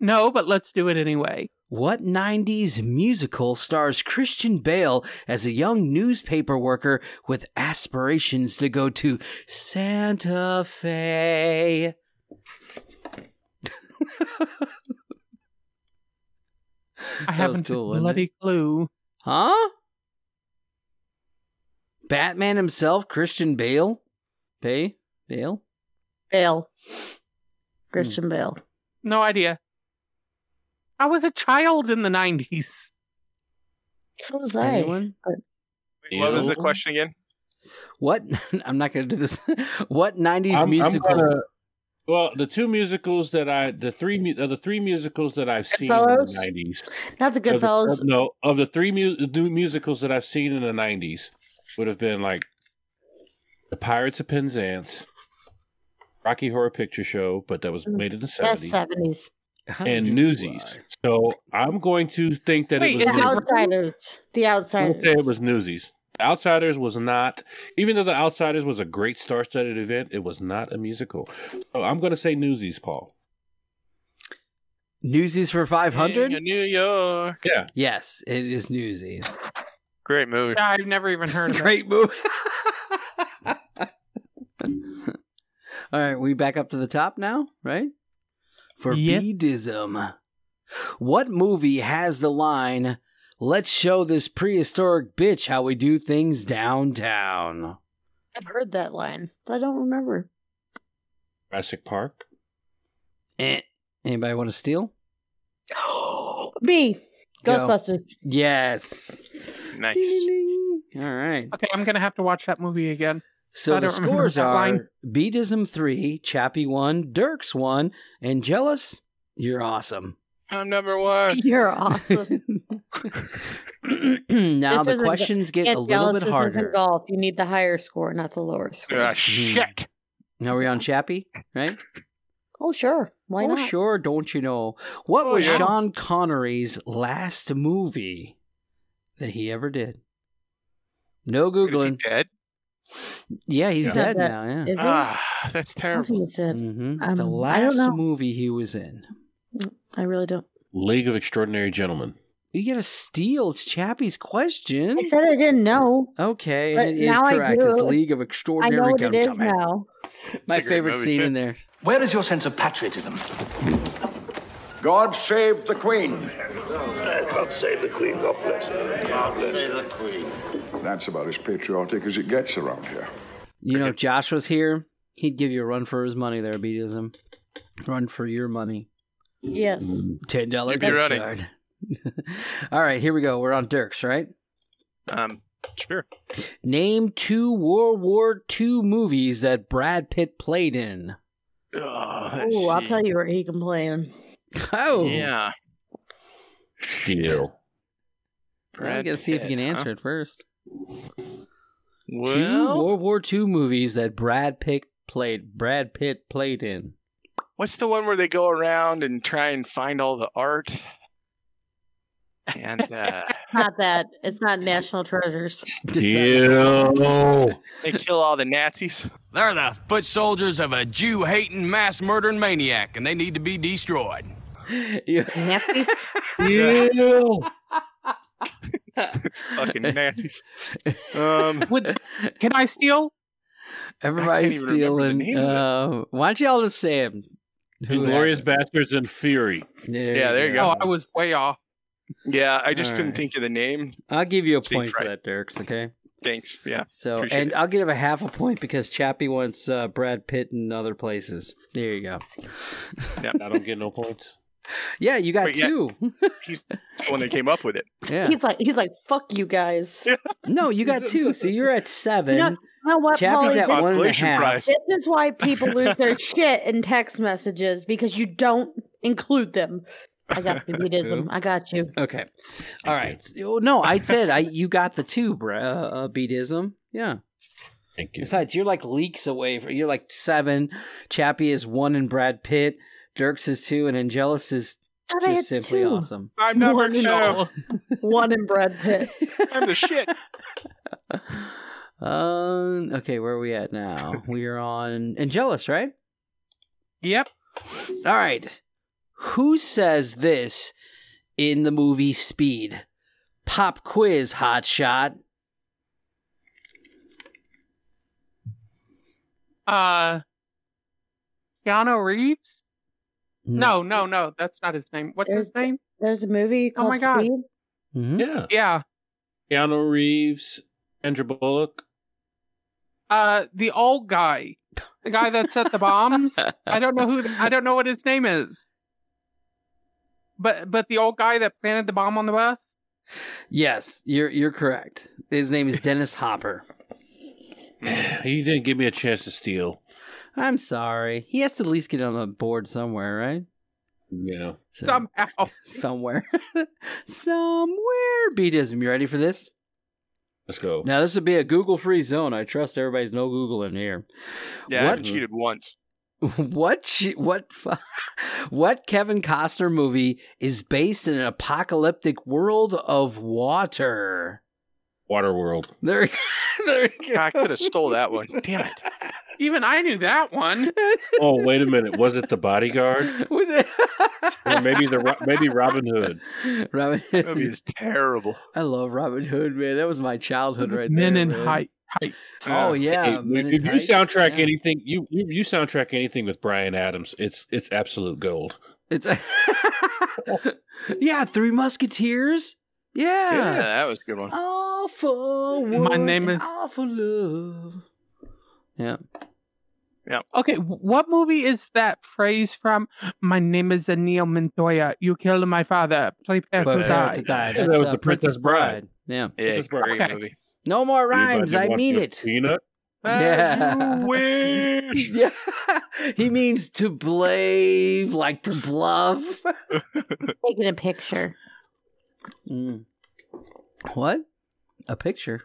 Speaker 5: No, but let's do it anyway.
Speaker 3: What 90s musical stars Christian Bale as a young newspaper worker with aspirations to go to Santa Fe?
Speaker 5: I haven't
Speaker 3: cool,
Speaker 5: a bloody clue.
Speaker 3: Huh? Batman himself, Christian Bale? Bay? Bale?
Speaker 8: Bale.
Speaker 3: Hmm.
Speaker 8: Christian Bale.
Speaker 5: No idea. I was a child in the 90s.
Speaker 8: So was I.
Speaker 3: Anyone?
Speaker 4: What was the question again?
Speaker 3: What? I'm not going to do this. what 90s
Speaker 1: I'm, I'm
Speaker 3: musical?
Speaker 1: gonna. Well, the two musicals that I, the three, mu- uh, the three musicals that I've seen in the nineties.
Speaker 8: Not the
Speaker 1: Of the-
Speaker 8: Goodfellas.
Speaker 1: no, of the three mu- the new musicals that I've seen in the nineties would have been like the Pirates of Penzance, Rocky Horror Picture Show, but that was made in the seventies,
Speaker 8: seventies.
Speaker 3: How
Speaker 1: and
Speaker 3: did you
Speaker 1: Newsies. So I'm going to think that
Speaker 5: Wait,
Speaker 1: it
Speaker 5: is
Speaker 1: was.
Speaker 5: it-
Speaker 1: Newsies.
Speaker 8: Outsiders. The
Speaker 1: I'm
Speaker 8: Outsiders.
Speaker 1: gonna say it was Newsies. Outsiders was not, even though the Outsiders was a great star-studded event, it was not a musical. So I'm going to say Newsies, Paul.
Speaker 3: Newsies for 500?
Speaker 4: New York.
Speaker 1: Yeah,
Speaker 3: Yes, it is Newsies.
Speaker 4: Great movie.
Speaker 5: I've never even heard of it.
Speaker 3: Great movie. All right, we back up to the top now, right? For
Speaker 5: Yep.
Speaker 3: Beadism. What movie has the line, let's show this prehistoric bitch how we do things downtown?
Speaker 8: I've heard that line, but I don't remember.
Speaker 1: Jurassic Park.
Speaker 3: Eh. Anybody want to steal?
Speaker 8: Me.
Speaker 3: Go.
Speaker 8: Ghostbusters.
Speaker 3: Yes.
Speaker 4: Nice.
Speaker 3: Ding, ding. All right.
Speaker 5: Okay, I'm going to have to watch that movie again.
Speaker 3: So
Speaker 5: I
Speaker 3: the scores are
Speaker 5: line.
Speaker 3: Beatism 3, Chappie 1, Dirks 1, and Jealous, you're awesome.
Speaker 4: I'm number one.
Speaker 8: You're awesome.
Speaker 3: now
Speaker 8: This
Speaker 3: the questions get
Speaker 8: can't
Speaker 3: a little bit
Speaker 8: this isn't
Speaker 3: harder.
Speaker 8: golf. You need the higher score, not the lower score.
Speaker 4: Ah, shit.
Speaker 3: Now we're on Chappie, right?
Speaker 8: Oh, sure. Why
Speaker 3: oh,
Speaker 8: not?
Speaker 3: sure, don't you know? What
Speaker 4: Oh,
Speaker 3: was
Speaker 4: yeah.
Speaker 3: Sean Connery's last movie that he ever did? No
Speaker 4: Is he
Speaker 3: Googling.
Speaker 4: dead?
Speaker 3: Yeah, he's
Speaker 1: Yeah.
Speaker 3: dead
Speaker 8: That-
Speaker 3: now, yeah.
Speaker 8: Is it?
Speaker 4: Ah, that's terrible.
Speaker 8: think it's it.
Speaker 3: hmm
Speaker 8: Um,
Speaker 3: the
Speaker 8: I don't
Speaker 3: last
Speaker 8: know.
Speaker 3: movie he was in.
Speaker 8: I really don't.
Speaker 1: League of Extraordinary Gentlemen.
Speaker 3: You gotta steal. It's Chappie's question.
Speaker 8: I said I didn't know.
Speaker 3: Okay,
Speaker 8: But
Speaker 3: and it is
Speaker 8: now I
Speaker 3: correct.
Speaker 8: do.
Speaker 3: It's League of Extraordinary
Speaker 8: I
Speaker 3: Extraordinary
Speaker 8: know what it is
Speaker 3: Gentlemen.
Speaker 8: now.
Speaker 3: My
Speaker 4: It's
Speaker 3: favorite scene
Speaker 4: too.
Speaker 3: in there.
Speaker 16: Where is your sense of patriotism? God save the Queen.
Speaker 12: God save the Queen. God bless her. God bless her. the Queen.
Speaker 14: That's about as patriotic as it gets around here.
Speaker 3: You know, if Josh was here, he'd give you a run for his money there, Beatism. Run for your money.
Speaker 8: Yes.
Speaker 3: Ten dollar
Speaker 4: You'd be
Speaker 3: gift card. All right, here we go. We're on Dirks, right?
Speaker 4: Um, sure.
Speaker 3: Name two World War II movies that Brad Pitt played in.
Speaker 8: Oh, I'll tell you where he can play in.
Speaker 3: Oh,
Speaker 4: Yeah.
Speaker 1: Steel.
Speaker 3: I
Speaker 4: Brad
Speaker 3: gotta see if you can answer
Speaker 4: huh?
Speaker 3: it first. Two World War II movies that Brad Pitt played. Brad Pitt played in.
Speaker 4: what's the one where they go around and try and find all the art? And uh,
Speaker 8: Not that. It's not National Treasures.
Speaker 1: Steel.
Speaker 4: they kill all the Nazis.
Speaker 17: They're the foot soldiers of a Jew hating, mass murdering maniac, and they need to be destroyed.
Speaker 8: Nasty.
Speaker 1: Steel.
Speaker 4: Fucking Nazis. Um,
Speaker 5: Would can I steal?
Speaker 3: Everybody's
Speaker 4: even remember the
Speaker 3: stealing.
Speaker 4: name of it.
Speaker 3: Uh, why don't y'all just say them?
Speaker 1: Inglourious Basterds and Fury.
Speaker 4: Yeah, there you go.
Speaker 5: Oh, I was way off.
Speaker 4: yeah, I just
Speaker 3: All
Speaker 4: couldn't
Speaker 3: right.
Speaker 4: think of the name.
Speaker 3: I'll give you a
Speaker 4: Seems
Speaker 3: point for that, Dirks. Okay.
Speaker 4: Thanks. Yeah.
Speaker 3: So, and
Speaker 4: it.
Speaker 3: I'll give him a half a point because Chappie wants uh, Brad Pitt in other places. There you go.
Speaker 1: Yeah, I don't get no points.
Speaker 3: Yeah, you got
Speaker 4: Wait, yeah.
Speaker 3: two.
Speaker 4: He's the one that came up with it.
Speaker 3: Yeah.
Speaker 8: He's like he's like fuck you guys.
Speaker 3: No, you got two. So you're at seven.
Speaker 8: You know, you know what,
Speaker 3: Chappie's at one and half.
Speaker 4: prize.
Speaker 8: This is why people lose their shit in text messages because you don't include them. I got you, beatism. I got you.
Speaker 3: Okay. All right. No, I said I. You got the two, bruh. Uh, uh, beatism. Yeah.
Speaker 1: Thank you.
Speaker 3: Besides, you're like leaks away. From, you're like seven. Chappie is one, and Brad Pitt. Dirks is two, and Angelus is just simply
Speaker 8: two.
Speaker 3: awesome.
Speaker 4: I'm number
Speaker 8: One
Speaker 4: two.
Speaker 8: and One in Brad Pitt.
Speaker 4: I'm the shit.
Speaker 3: Um. Okay, where are we at now? we are on Angelus, right?
Speaker 5: Yep.
Speaker 3: All right. Who says this in the movie Speed? Pop quiz, hot shot.
Speaker 5: Uh, Keanu Reeves. No, no, no. That's not his name. What's his name?
Speaker 8: There's a movie
Speaker 5: Oh
Speaker 8: called
Speaker 5: my God.
Speaker 8: Speed.
Speaker 3: Mhm.
Speaker 1: Yeah.
Speaker 5: Yeah.
Speaker 1: Keanu Reeves, Andrew Bullock.
Speaker 5: Uh, the old guy, the guy that set the bombs. I don't know who. I don't know what his name is. But but the old guy that planted the bomb on the bus.
Speaker 3: Yes, you're you're correct. His name is Dennis Hopper.
Speaker 1: He didn't give me a chance to steal.
Speaker 3: I'm sorry. He has to at least get on the board somewhere, right?
Speaker 1: Yeah.
Speaker 3: So-
Speaker 5: Somehow.
Speaker 3: somewhere. somewhere. Beatism, you ready for this?
Speaker 1: Let's go.
Speaker 3: Now this would be a Google free zone. I trust everybody's no Google in here.
Speaker 4: Yeah,
Speaker 3: What-
Speaker 4: I cheated once.
Speaker 3: what what what Kevin Costner movie is based in an apocalyptic world of water?
Speaker 1: Waterworld.
Speaker 3: There, there you go.
Speaker 4: I could have stole that one. Damn it.
Speaker 5: Even I knew that one.
Speaker 1: Oh, wait a minute. Was it the bodyguard?
Speaker 3: With it-
Speaker 1: Or maybe the maybe Robin Hood.
Speaker 3: Robin
Speaker 4: That movie is terrible.
Speaker 3: I love Robin Hood, man. That was my childhood right
Speaker 5: Men
Speaker 3: there.
Speaker 5: in height. Height.
Speaker 3: Oh yeah,
Speaker 1: Hey,
Speaker 3: Men in
Speaker 1: if you
Speaker 3: Tights.
Speaker 1: soundtrack
Speaker 3: Yeah.
Speaker 1: anything, you, you you soundtrack anything with Bryan Adams, it's it's absolute gold.
Speaker 3: It's yeah, Three Musketeers.
Speaker 4: Yeah,
Speaker 3: Yeah.
Speaker 4: that was a good one.
Speaker 3: All for one.
Speaker 5: My name is-
Speaker 3: All for love. Yeah. Yeah.
Speaker 5: Okay, what movie is that phrase from? My name is Inigo Montoya. You killed my father. Prepare
Speaker 3: But
Speaker 5: to
Speaker 3: Prepare
Speaker 5: die.
Speaker 3: to Die. That's
Speaker 1: that was
Speaker 3: uh,
Speaker 1: The
Speaker 3: Princess
Speaker 1: Princess
Speaker 3: Bride.
Speaker 1: Bride.
Speaker 3: Yeah.
Speaker 4: Yeah,
Speaker 1: This is
Speaker 4: great
Speaker 5: okay.
Speaker 4: movie.
Speaker 3: No more rhymes. I mean it.
Speaker 1: Peanut.
Speaker 3: Yeah.
Speaker 4: You wish.
Speaker 3: Yeah. he means to blave, like to bluff.
Speaker 8: Taking a picture.
Speaker 3: Mm. What? A picture.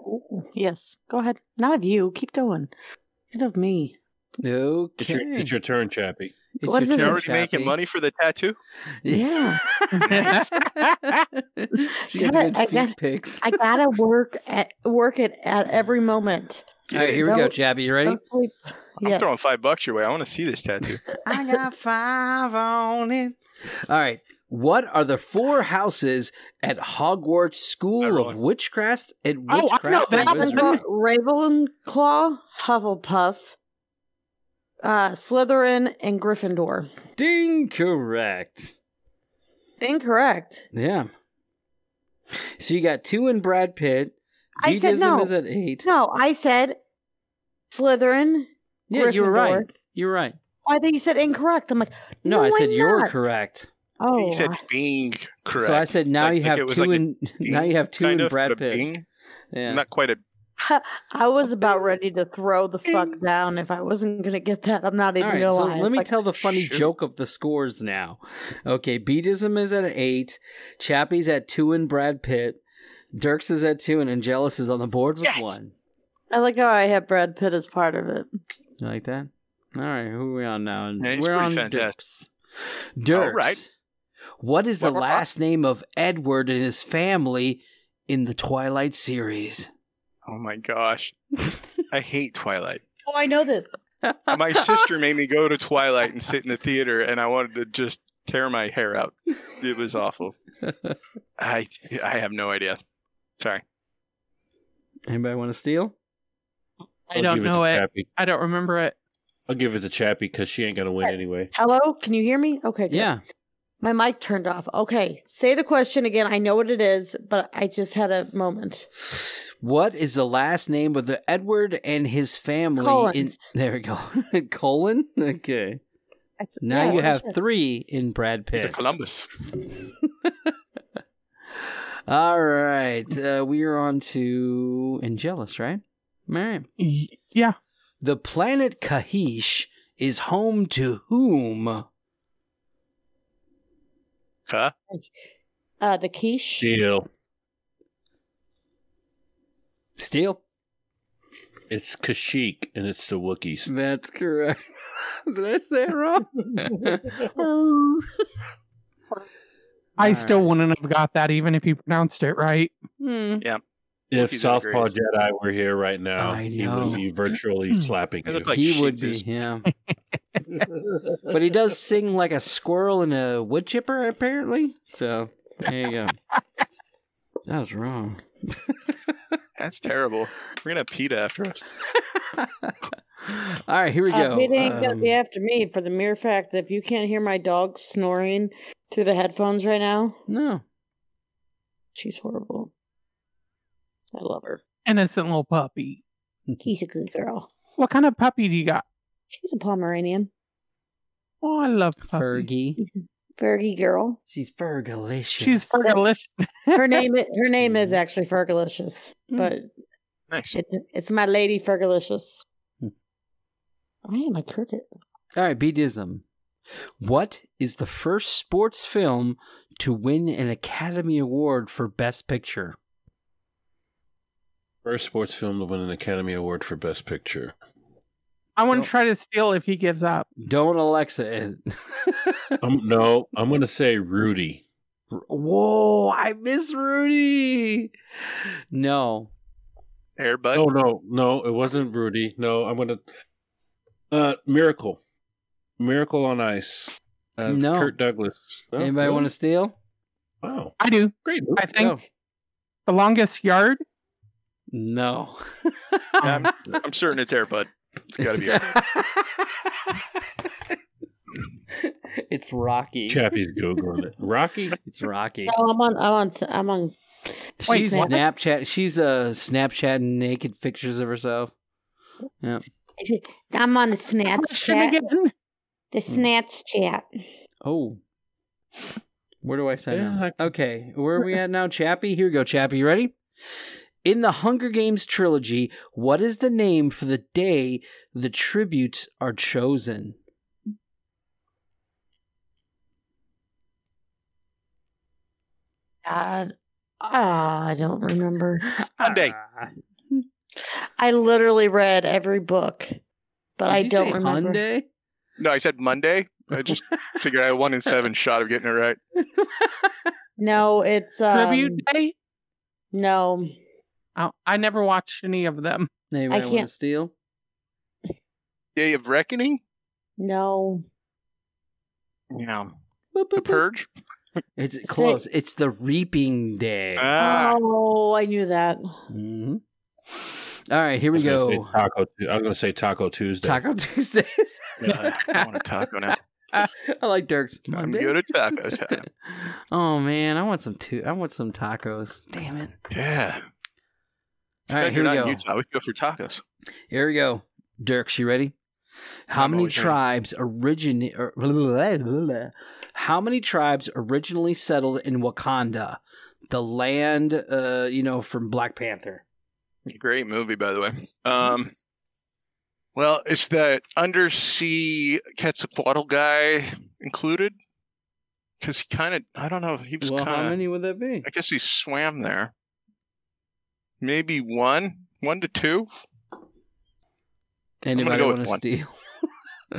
Speaker 8: Ooh, yes. Go ahead. Not of you. Keep going. Get of me.
Speaker 3: Okay.
Speaker 1: It's your, it's your turn, Chappie.
Speaker 3: It's
Speaker 8: What
Speaker 3: your
Speaker 8: is
Speaker 4: You're
Speaker 8: it?
Speaker 3: turn,
Speaker 4: already making money for the tattoo?
Speaker 8: Yeah.
Speaker 3: she
Speaker 8: Gotta-
Speaker 3: good
Speaker 8: I
Speaker 3: feet
Speaker 8: got-
Speaker 3: pics.
Speaker 8: I gotta work at work it at every moment.
Speaker 3: All right, here we go,
Speaker 8: Don't-
Speaker 3: Chappie. You ready?
Speaker 8: Don't.
Speaker 4: I'm
Speaker 8: Yes.
Speaker 4: throwing five bucks your way. I want to see this tattoo.
Speaker 3: I got five on it. All right. What are the four houses at Hogwarts School
Speaker 4: Hi,
Speaker 3: of
Speaker 4: Roland.
Speaker 3: Witchcraft and
Speaker 5: Oh, I know that
Speaker 3: and. Wizardry?
Speaker 8: Ravenclaw, Ravenclaw, Hufflepuff, uh, Slytherin, and Gryffindor.
Speaker 3: Ding, correct.
Speaker 8: Incorrect.
Speaker 3: Yeah. So you got two in Brad Pitt.
Speaker 8: I said no.
Speaker 3: is at eight.
Speaker 8: No, I said Slytherin.
Speaker 3: yeah, you were right. You were right.
Speaker 8: I think you said incorrect. I'm like,
Speaker 3: No,
Speaker 8: no,
Speaker 3: I said
Speaker 8: I'm
Speaker 3: you're
Speaker 8: not.
Speaker 3: correct.
Speaker 8: Oh,
Speaker 4: He said oh. Bing, correct.
Speaker 3: So I said now
Speaker 4: Like-
Speaker 3: you
Speaker 4: like
Speaker 3: have two
Speaker 4: like a
Speaker 3: in now you have two
Speaker 4: kind
Speaker 3: in
Speaker 4: of,
Speaker 3: Brad Pitt.
Speaker 4: Bing.
Speaker 3: Yeah.
Speaker 4: Not quite a.
Speaker 8: I was about ready to throw the fuck down if I wasn't gonna get that. I'm not even
Speaker 3: All right,
Speaker 8: gonna
Speaker 3: so
Speaker 8: lie.
Speaker 3: let me
Speaker 8: Like,
Speaker 3: tell the funny
Speaker 8: shoot.
Speaker 3: joke of the scores now. Okay, Beatism is at eight, Chappie's at two, and Brad Pitt. Dirks is at two, and Angelus is on the board with one.
Speaker 8: I like how I have Brad Pitt as part of it.
Speaker 3: You like that? All right, who are we on now?
Speaker 4: Yeah, he's
Speaker 3: We're
Speaker 4: pretty
Speaker 3: on
Speaker 4: fantastic.
Speaker 3: Dirks. Dirks.
Speaker 4: All right.
Speaker 3: What is the
Speaker 4: What we're on?
Speaker 3: last name of Edward and his family in the Twilight series?
Speaker 4: Oh my gosh, I hate Twilight.
Speaker 8: Oh, I know this.
Speaker 4: My sister made me go to Twilight and sit in the theater, and I wanted to just tear my hair out. It was awful. I I have no idea. Sorry.
Speaker 3: Anybody want to steal?
Speaker 5: I
Speaker 1: I'll
Speaker 5: don't
Speaker 1: give it
Speaker 5: know
Speaker 1: to
Speaker 5: it.
Speaker 1: Chappie.
Speaker 5: I don't remember it.
Speaker 1: I'll give it to Chappie because she ain't gonna win uh, anyway.
Speaker 8: Hello, can you hear me? Okay. good.
Speaker 3: Yeah.
Speaker 8: My mic turned off. Okay, say the question again. I know what it is, but I just had a moment.
Speaker 3: What is the last name of the Edward and his family? In, there we go. Cullen? Okay. Now
Speaker 8: yeah,
Speaker 3: you have
Speaker 8: is
Speaker 3: three in Brad Pitt.
Speaker 4: It's a Columbus.
Speaker 3: All right. Uh, we are on to Angelus, right? Miriam.
Speaker 5: Yeah.
Speaker 3: The planet Kahish is home to whom?
Speaker 4: Huh?
Speaker 8: Uh, the quiche.
Speaker 1: Deal.
Speaker 3: Steel.
Speaker 1: It's Kashyyyk and it's the Wookiees.
Speaker 3: That's correct. Did I say it wrong?
Speaker 5: I still wouldn't have got that even if you pronounced it right.
Speaker 3: Hmm.
Speaker 4: Yeah.
Speaker 1: If
Speaker 4: Wookiees are the
Speaker 1: Southpaw. Jedi were here right now, he would be virtually slapping you.
Speaker 4: like
Speaker 3: he would be,
Speaker 4: Tzus.
Speaker 3: yeah. but he does sing like a squirrel and a wood chipper, apparently. So there you go. That was wrong.
Speaker 4: That's terrible. We're gonna have PETA after us.
Speaker 3: All right, here we
Speaker 8: Uh,
Speaker 3: go.
Speaker 8: Pete ain't gonna
Speaker 3: Um,
Speaker 8: be after me for the mere fact that if you can't hear my dog snoring through the headphones right now,
Speaker 3: no.
Speaker 8: she's horrible. I love her.
Speaker 5: Innocent little puppy.
Speaker 8: He's a good girl.
Speaker 5: What kind of puppy do you got?
Speaker 8: She's a Pomeranian.
Speaker 5: Oh, I love puppies.
Speaker 3: Fergie.
Speaker 8: Fergie girl.
Speaker 3: She's Fergalicious.
Speaker 5: She's Fergalicious.
Speaker 8: Her name i- her name is actually Fergalicious, but
Speaker 4: Nice.
Speaker 8: it's it's my lady Fergalicious.
Speaker 3: Hmm.
Speaker 8: I am a cricket.
Speaker 3: All right, Beatism. What is the first sports film to win an Academy Award for Best Picture?
Speaker 1: First sports film to win an Academy Award for Best Picture.
Speaker 5: I want to try to steal if he gives up.
Speaker 3: Don't Alexa it.
Speaker 1: Um, no, I'm gonna say Rudy.
Speaker 3: Whoa, I miss Rudy. No.
Speaker 4: Airbud.
Speaker 1: Oh no, no, it wasn't Rudy. No, I'm gonna. Uh, Miracle, Miracle on Ice. Uh,
Speaker 3: No.
Speaker 1: Kurt Douglas. No?
Speaker 3: Anybody
Speaker 1: Really?
Speaker 3: want to steal?
Speaker 1: Wow,
Speaker 5: I do.
Speaker 1: great.
Speaker 5: I think
Speaker 3: Go.
Speaker 5: the longest yard.
Speaker 3: No.
Speaker 4: I'm, I'm certain it's Airbud. It's gotta be Airbud.
Speaker 3: it's Rocky.
Speaker 1: Chappie's googling it. Rocky.
Speaker 3: It's Rocky.
Speaker 8: No, I'm on. I'm on. I'm on.
Speaker 3: She's
Speaker 8: what?
Speaker 3: Snapchat. She's uh Snapchatting naked pictures of herself. Yeah.
Speaker 8: I'm on the Snapchat.
Speaker 5: Again.
Speaker 8: The Snapchat.
Speaker 3: Oh. Where do I sign
Speaker 1: Yeah,
Speaker 3: up? Okay, where are we at now, Chappie? Here we go, Chappie. You ready? In the Hunger Games trilogy, what is the name for the day the tributes are chosen?
Speaker 8: God, ah, I don't remember.
Speaker 4: Monday.
Speaker 8: I literally read every book, but
Speaker 3: Did
Speaker 8: I don't remember.
Speaker 3: Hyundai?
Speaker 4: No, I said Monday. I just figured I had one in seven shot of getting it right.
Speaker 8: No, it's um,
Speaker 5: Tribute day.
Speaker 8: No,
Speaker 5: Oh, I never watched any of them.
Speaker 3: Anybody want to
Speaker 8: can't-
Speaker 3: steal?
Speaker 4: Day of Reckoning.
Speaker 8: no.
Speaker 4: Yeah. The Purge.
Speaker 3: It's close. It's the reaping day.
Speaker 4: Ah.
Speaker 8: Oh, I knew that.
Speaker 3: hmm All right, here we
Speaker 1: I was gonna
Speaker 3: go.
Speaker 1: say Taco. Tu- I was gonna say Taco Tuesday.
Speaker 3: Taco Tuesdays.
Speaker 4: God, I want a taco now.
Speaker 3: I like Dirk's.
Speaker 4: I'm
Speaker 3: Monday.
Speaker 4: good at taco time.
Speaker 3: Oh man, I want some too. I want some tacos. Damn it!
Speaker 4: Yeah.
Speaker 3: All right, here we go.
Speaker 4: in Utah. We go for tacos.
Speaker 3: Here we go. Dirks, you ready? How
Speaker 4: I'm
Speaker 3: many tribes originate? Or, How many tribes originally settled in Wakanda, the land, uh, you know, from Black Panther?
Speaker 4: Great movie, by the way. Um, well, is that undersea Quetzalcoatl guy included? Because he kind of, I don't know, if he was
Speaker 3: Well,
Speaker 4: kind
Speaker 3: how many would that be?
Speaker 4: I guess he swam there. Maybe one, one to two.
Speaker 3: Anybody
Speaker 4: go
Speaker 3: want
Speaker 4: with
Speaker 3: to
Speaker 4: one.
Speaker 3: steal?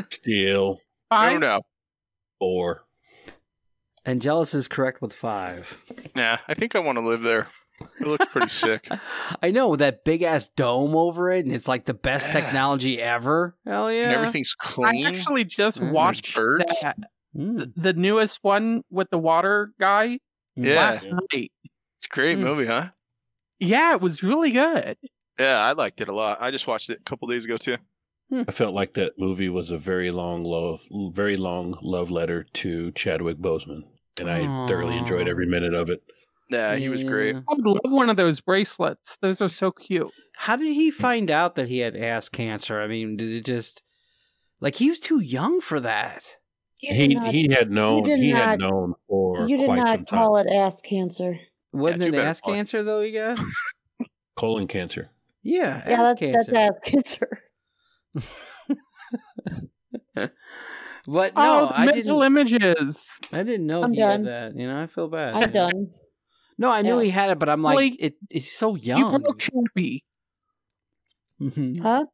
Speaker 1: Steal.
Speaker 4: I don't know.
Speaker 1: Four.
Speaker 3: Angelus is correct with five.
Speaker 4: Yeah, I think I want to live there. It looks pretty sick.
Speaker 3: I know that big ass dome over it, and it's like the best
Speaker 4: Yeah.
Speaker 3: technology ever. Hell yeah!
Speaker 4: And everything's clean.
Speaker 5: I actually just
Speaker 3: Mm.
Speaker 5: watched
Speaker 4: birds.
Speaker 5: that,
Speaker 3: Mm.
Speaker 5: the, the newest one with the water guy
Speaker 4: Yeah.
Speaker 5: last night.
Speaker 4: It's a great
Speaker 3: Hmm.
Speaker 4: movie, huh?
Speaker 5: Yeah, it was really good.
Speaker 4: Yeah, I liked it a lot. I just watched it a couple days ago too. Hmm.
Speaker 1: I felt like that movie was a very long love, very long love letter to Chadwick Boseman, and I thoroughly enjoyed every minute of it.
Speaker 4: Yeah, he was great.
Speaker 5: I would love one of those bracelets. Those are so cute.
Speaker 3: How did he find out that he had ass cancer? I mean, did it just like he was too young for that?
Speaker 8: You
Speaker 1: He
Speaker 8: not-
Speaker 1: he had known
Speaker 8: did
Speaker 1: he had known for
Speaker 8: You did
Speaker 1: quite some
Speaker 8: not
Speaker 1: time.
Speaker 8: call it ass cancer.
Speaker 3: Wasn't
Speaker 1: you
Speaker 3: it ass
Speaker 1: call it.
Speaker 3: cancer though? He got
Speaker 1: colon cancer.
Speaker 3: yeah,
Speaker 8: Yeah,
Speaker 3: ass
Speaker 8: that's,
Speaker 3: cancer.
Speaker 8: that's ass cancer.
Speaker 3: But
Speaker 5: oh,
Speaker 3: no,
Speaker 5: the
Speaker 3: I
Speaker 5: mental
Speaker 3: didn't.
Speaker 5: images.
Speaker 3: I didn't know
Speaker 8: I'm
Speaker 3: he
Speaker 8: done.
Speaker 3: had that. You know, I feel bad.
Speaker 8: I'm done.
Speaker 3: No, I knew
Speaker 8: Yeah.
Speaker 3: he had it, but I'm like,
Speaker 5: Like,
Speaker 3: it, it's so young.
Speaker 5: You broke Chappie.
Speaker 3: Mhm.
Speaker 8: Huh?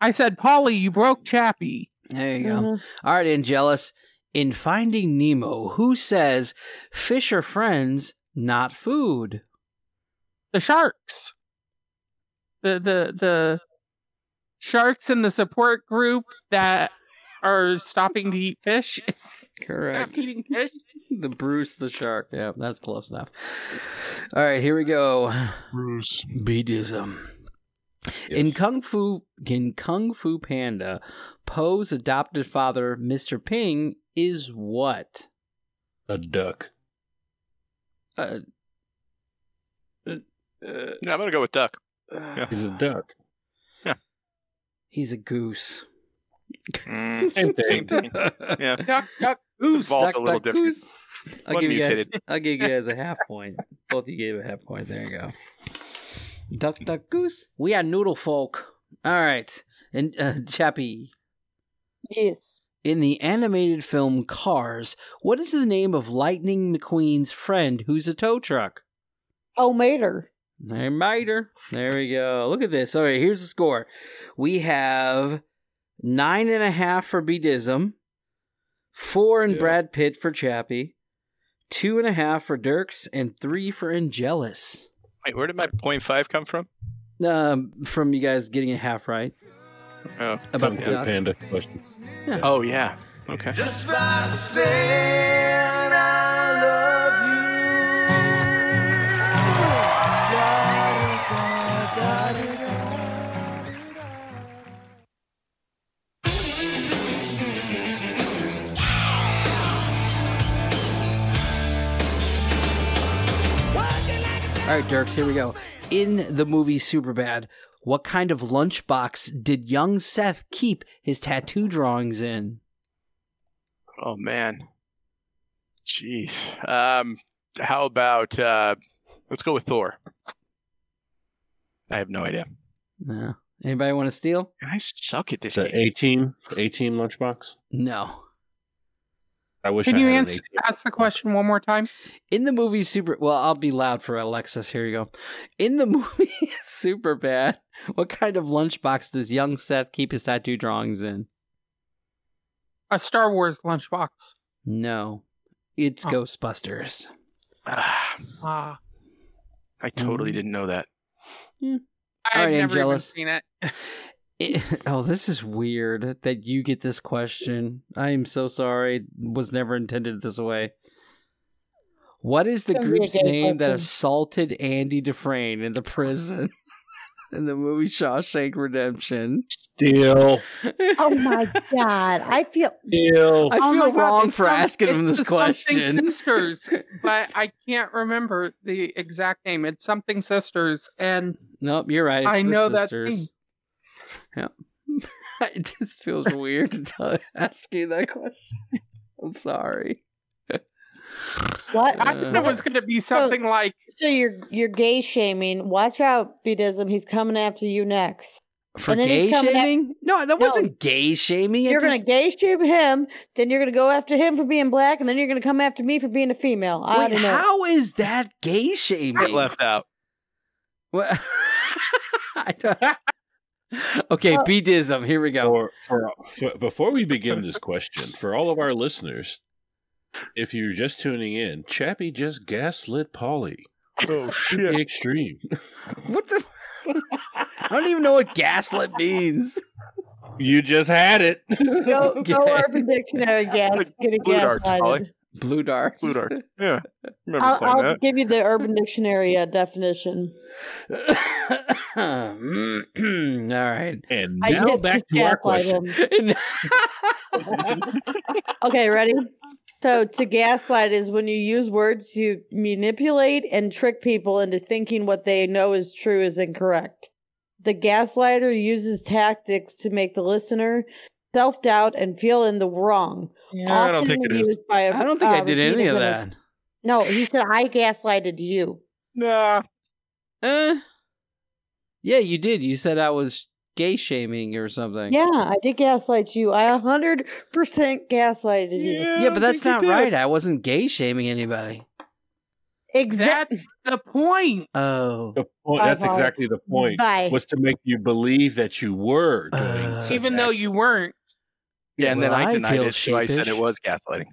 Speaker 5: I said, Polly, you broke Chappie.
Speaker 3: There you go.
Speaker 8: Mhm.
Speaker 3: All right, Angelus. In Finding Nemo, who says fish are friends, not food?
Speaker 5: The sharks. The the the sharks in the support group that are stopping to eat fish.
Speaker 3: Correct.
Speaker 5: Eating fish.
Speaker 3: The Bruce the shark. Yeah, that's close enough. All right, here we go.
Speaker 4: Bruce.
Speaker 3: Buddhism. In Kung Fu in Kung Fu Panda, Po's adopted father, Mr. Ping, is what?
Speaker 1: A duck.
Speaker 3: Uh, uh,
Speaker 4: Yeah, I'm gonna go with duck. Yeah.
Speaker 1: He's a duck.
Speaker 3: he's a goose.
Speaker 4: Mm,
Speaker 1: Same thing.
Speaker 4: Same thing. Yeah.
Speaker 5: Duck, duck, goose.
Speaker 3: Duck,
Speaker 4: a little
Speaker 3: duck,
Speaker 4: different.
Speaker 3: goose. I'll
Speaker 4: One
Speaker 3: give you guys.
Speaker 4: mutated.
Speaker 3: I'll give you guys a half point. Both of you gave a half point. There you go. Duck, duck, goose. We are noodle folk. All right, and uh, Chappie.
Speaker 8: Yes.
Speaker 3: In the animated film Cars, what is the name of Lightning McQueen's friend who's a tow truck?
Speaker 8: Oh, Mater.
Speaker 3: Hey, Miter. There we go. Look at this. All right, here's the score. We have nine and a half for Beadism, four in
Speaker 1: Yeah.
Speaker 3: Brad Pitt for Chappie, two and a half for Dirks, and three for Angelus.
Speaker 4: Wait, where did my point five come from?
Speaker 3: Um, from you guys getting it half right.
Speaker 4: Oh,
Speaker 3: About
Speaker 1: Kung
Speaker 3: the
Speaker 1: Fu. Panda question.
Speaker 4: oh yeah. Okay.
Speaker 7: Just by saying I love
Speaker 3: All right, Dirks, here we go. In the movie Superbad, what kind of lunchbox did young Seth keep his tattoo drawings in?
Speaker 4: Oh man. Jeez. Um, how about uh, let's go with Thor. I have no idea.
Speaker 3: No. Anybody want to steal?
Speaker 4: I suck at this
Speaker 1: The
Speaker 4: game.
Speaker 1: A team, A team lunchbox.
Speaker 3: No.
Speaker 1: I wish
Speaker 5: Can
Speaker 1: I
Speaker 5: you answer, ask the question one more time?
Speaker 3: In the movie Super, well, I'll be loud for Alexis. Here you go. In the movie Super Bad, what kind of lunchbox does young Seth keep his tattoo drawings in?
Speaker 5: A Star Wars lunchbox.
Speaker 3: No, it's
Speaker 5: Oh.
Speaker 3: Ghostbusters.
Speaker 4: Ah,
Speaker 5: Ah,
Speaker 4: I totally
Speaker 3: Mm.
Speaker 4: didn't know that.
Speaker 5: I've
Speaker 3: All right,
Speaker 5: never
Speaker 3: Angelus.
Speaker 5: even seen it.
Speaker 3: It- eh, oh, this is weird that you get this question. I am so sorry. It was never intended this way. What is the
Speaker 8: It's gonna be a
Speaker 3: group's
Speaker 8: gay
Speaker 3: name that assaulted Andy Dufresne in the prison in the movie Shawshank Redemption?
Speaker 1: Deal.
Speaker 8: Oh my God. I feel.
Speaker 1: Deal.
Speaker 3: I
Speaker 5: Oh
Speaker 3: feel
Speaker 5: my God,
Speaker 3: wrong
Speaker 5: it's
Speaker 3: for
Speaker 5: some-
Speaker 3: asking him this
Speaker 5: the Something
Speaker 3: question.
Speaker 5: Sisters, but I can't remember the exact name. It's something sisters, and
Speaker 3: Nope, you're right. It's
Speaker 5: I
Speaker 3: the
Speaker 5: know that
Speaker 3: sisters.
Speaker 5: thing.
Speaker 3: Yeah. it just feels weird to tell, ask you that question. I'm sorry.
Speaker 8: What?
Speaker 5: I thought it was going to be something like
Speaker 8: So you're you're gay shaming. Watch out, Beatism. He's coming after you next.
Speaker 3: For
Speaker 8: And then
Speaker 3: gay
Speaker 8: coming at-
Speaker 3: shaming? no, that
Speaker 8: No.
Speaker 3: wasn't gay shaming. It
Speaker 8: You're
Speaker 3: just-
Speaker 8: gonna gay shame him, then you're gonna go after him for being black, and then you're gonna come after me for being a female. I
Speaker 3: Wait,
Speaker 8: don't know.
Speaker 3: how is that gay shaming?
Speaker 4: Get left out.
Speaker 3: What? I don't... Okay,
Speaker 8: Well-
Speaker 3: Beatism. Here we go.
Speaker 1: For, for, for before we begin this question, for all of our listeners, if you're just tuning in, Chappie just gaslit Polly.
Speaker 4: Oh
Speaker 1: shit! The extreme.
Speaker 3: What the? I don't even know what gaslit means.
Speaker 1: You just had it.
Speaker 8: Go, go Urban Dictionary, gas. Get a
Speaker 4: Blue darts. Polly.
Speaker 3: Blue darts.
Speaker 4: Blue dart. Yeah. Remember
Speaker 8: I'll, I'll
Speaker 4: that.
Speaker 8: give you the Urban Dictionary uh, definition.
Speaker 3: All right.
Speaker 1: And
Speaker 8: I
Speaker 1: now
Speaker 8: did
Speaker 1: back
Speaker 8: just
Speaker 1: to our question.
Speaker 8: Okay, ready? So to gaslight is when you use words to manipulate and trick people into thinking what they know is true is incorrect. The gaslighter uses tactics to make the listener self doubt and feel in the wrong.
Speaker 4: Yeah, I don't think it is.
Speaker 8: used by a-
Speaker 3: I don't think I
Speaker 8: uh,
Speaker 3: did any of that.
Speaker 8: No, he said I gaslighted you.
Speaker 4: Nah.
Speaker 3: Uh, yeah, you did. You said I was gay shaming or something.
Speaker 8: Yeah, I did gaslight you. I a hundred percent gaslighted you.
Speaker 3: Yeah, but that's not right. I wasn't gay shaming anybody.
Speaker 8: Exactly.
Speaker 5: the point.
Speaker 3: Oh.
Speaker 1: The point, that's
Speaker 8: Bye,
Speaker 1: exactly the point.
Speaker 8: Bye.
Speaker 1: Was to make you believe that you were doing. such
Speaker 5: Even though you weren't.
Speaker 4: Yeah, and then I
Speaker 3: I
Speaker 4: denied it, so I said it was gaslighting.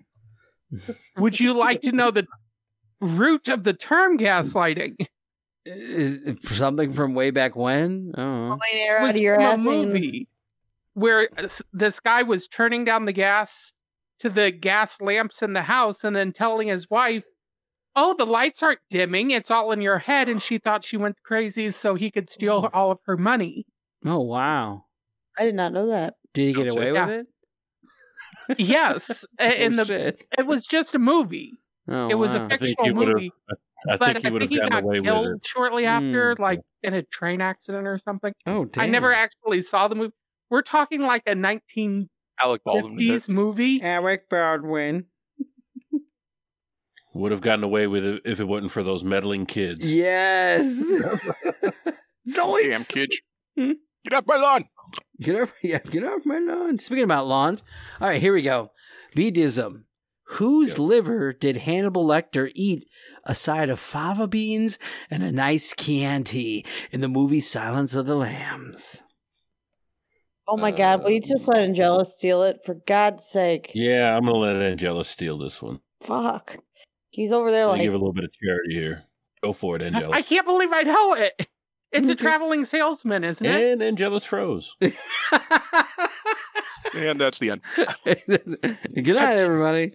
Speaker 5: Would you like to know the root of the term gaslighting?
Speaker 3: Uh, Something from way back when? I don't know.
Speaker 8: Pulling air out
Speaker 5: was from a movie where this guy was turning down the gas to the gas lamps in the house and then telling his wife, "Oh, the lights aren't dimming; it's all in your head." And she thought she went crazy so he could steal all of her money.
Speaker 3: Oh, wow.
Speaker 8: I did not know that.
Speaker 3: Did he get away
Speaker 5: Yeah.
Speaker 3: with it?
Speaker 5: Yes, a-
Speaker 3: Oh,
Speaker 5: and the
Speaker 3: shit.
Speaker 5: it was just a movie.
Speaker 3: Oh,
Speaker 5: it was
Speaker 3: wow.
Speaker 5: a
Speaker 1: I think
Speaker 5: fictional
Speaker 1: he would have.
Speaker 5: movie,
Speaker 1: I
Speaker 5: but
Speaker 1: think he
Speaker 5: I
Speaker 1: would have
Speaker 5: think he
Speaker 1: gotten
Speaker 5: got
Speaker 1: away with
Speaker 5: killed
Speaker 1: it.
Speaker 5: shortly after,
Speaker 3: Hmm.
Speaker 5: like in a train accident or something.
Speaker 3: Oh, damn.
Speaker 5: I never actually saw the movie. We're talking like a 1950s
Speaker 4: Alec Baldwin.
Speaker 5: movie.
Speaker 3: Eric Baldwin.
Speaker 1: Would have gotten away with it if it wasn't for those meddling kids.
Speaker 3: Yes.
Speaker 4: Damn
Speaker 3: Zoinks.
Speaker 4: kid.
Speaker 3: Hmm?
Speaker 4: Get off my lawn.
Speaker 3: Get off, yeah, get off my lawn. Speaking about lawns, all right, here we go. Bedism. Whose liver did Hannibal Lecter eat a side of fava beans and a nice Chianti in the movie Silence of the Lambs?
Speaker 8: Oh my God! Will you just let Angela steal it? For God's sake!
Speaker 1: Yeah, I'm gonna let Angela steal this one.
Speaker 8: Fuck. He's over there
Speaker 1: I'll
Speaker 8: like
Speaker 1: give a little bit of charity here. Go for it, Angela.
Speaker 5: I can't believe I know it. It's a traveling salesman, isn't it?
Speaker 1: And Angela's froze.
Speaker 4: And that's the end.
Speaker 3: Good night, everybody.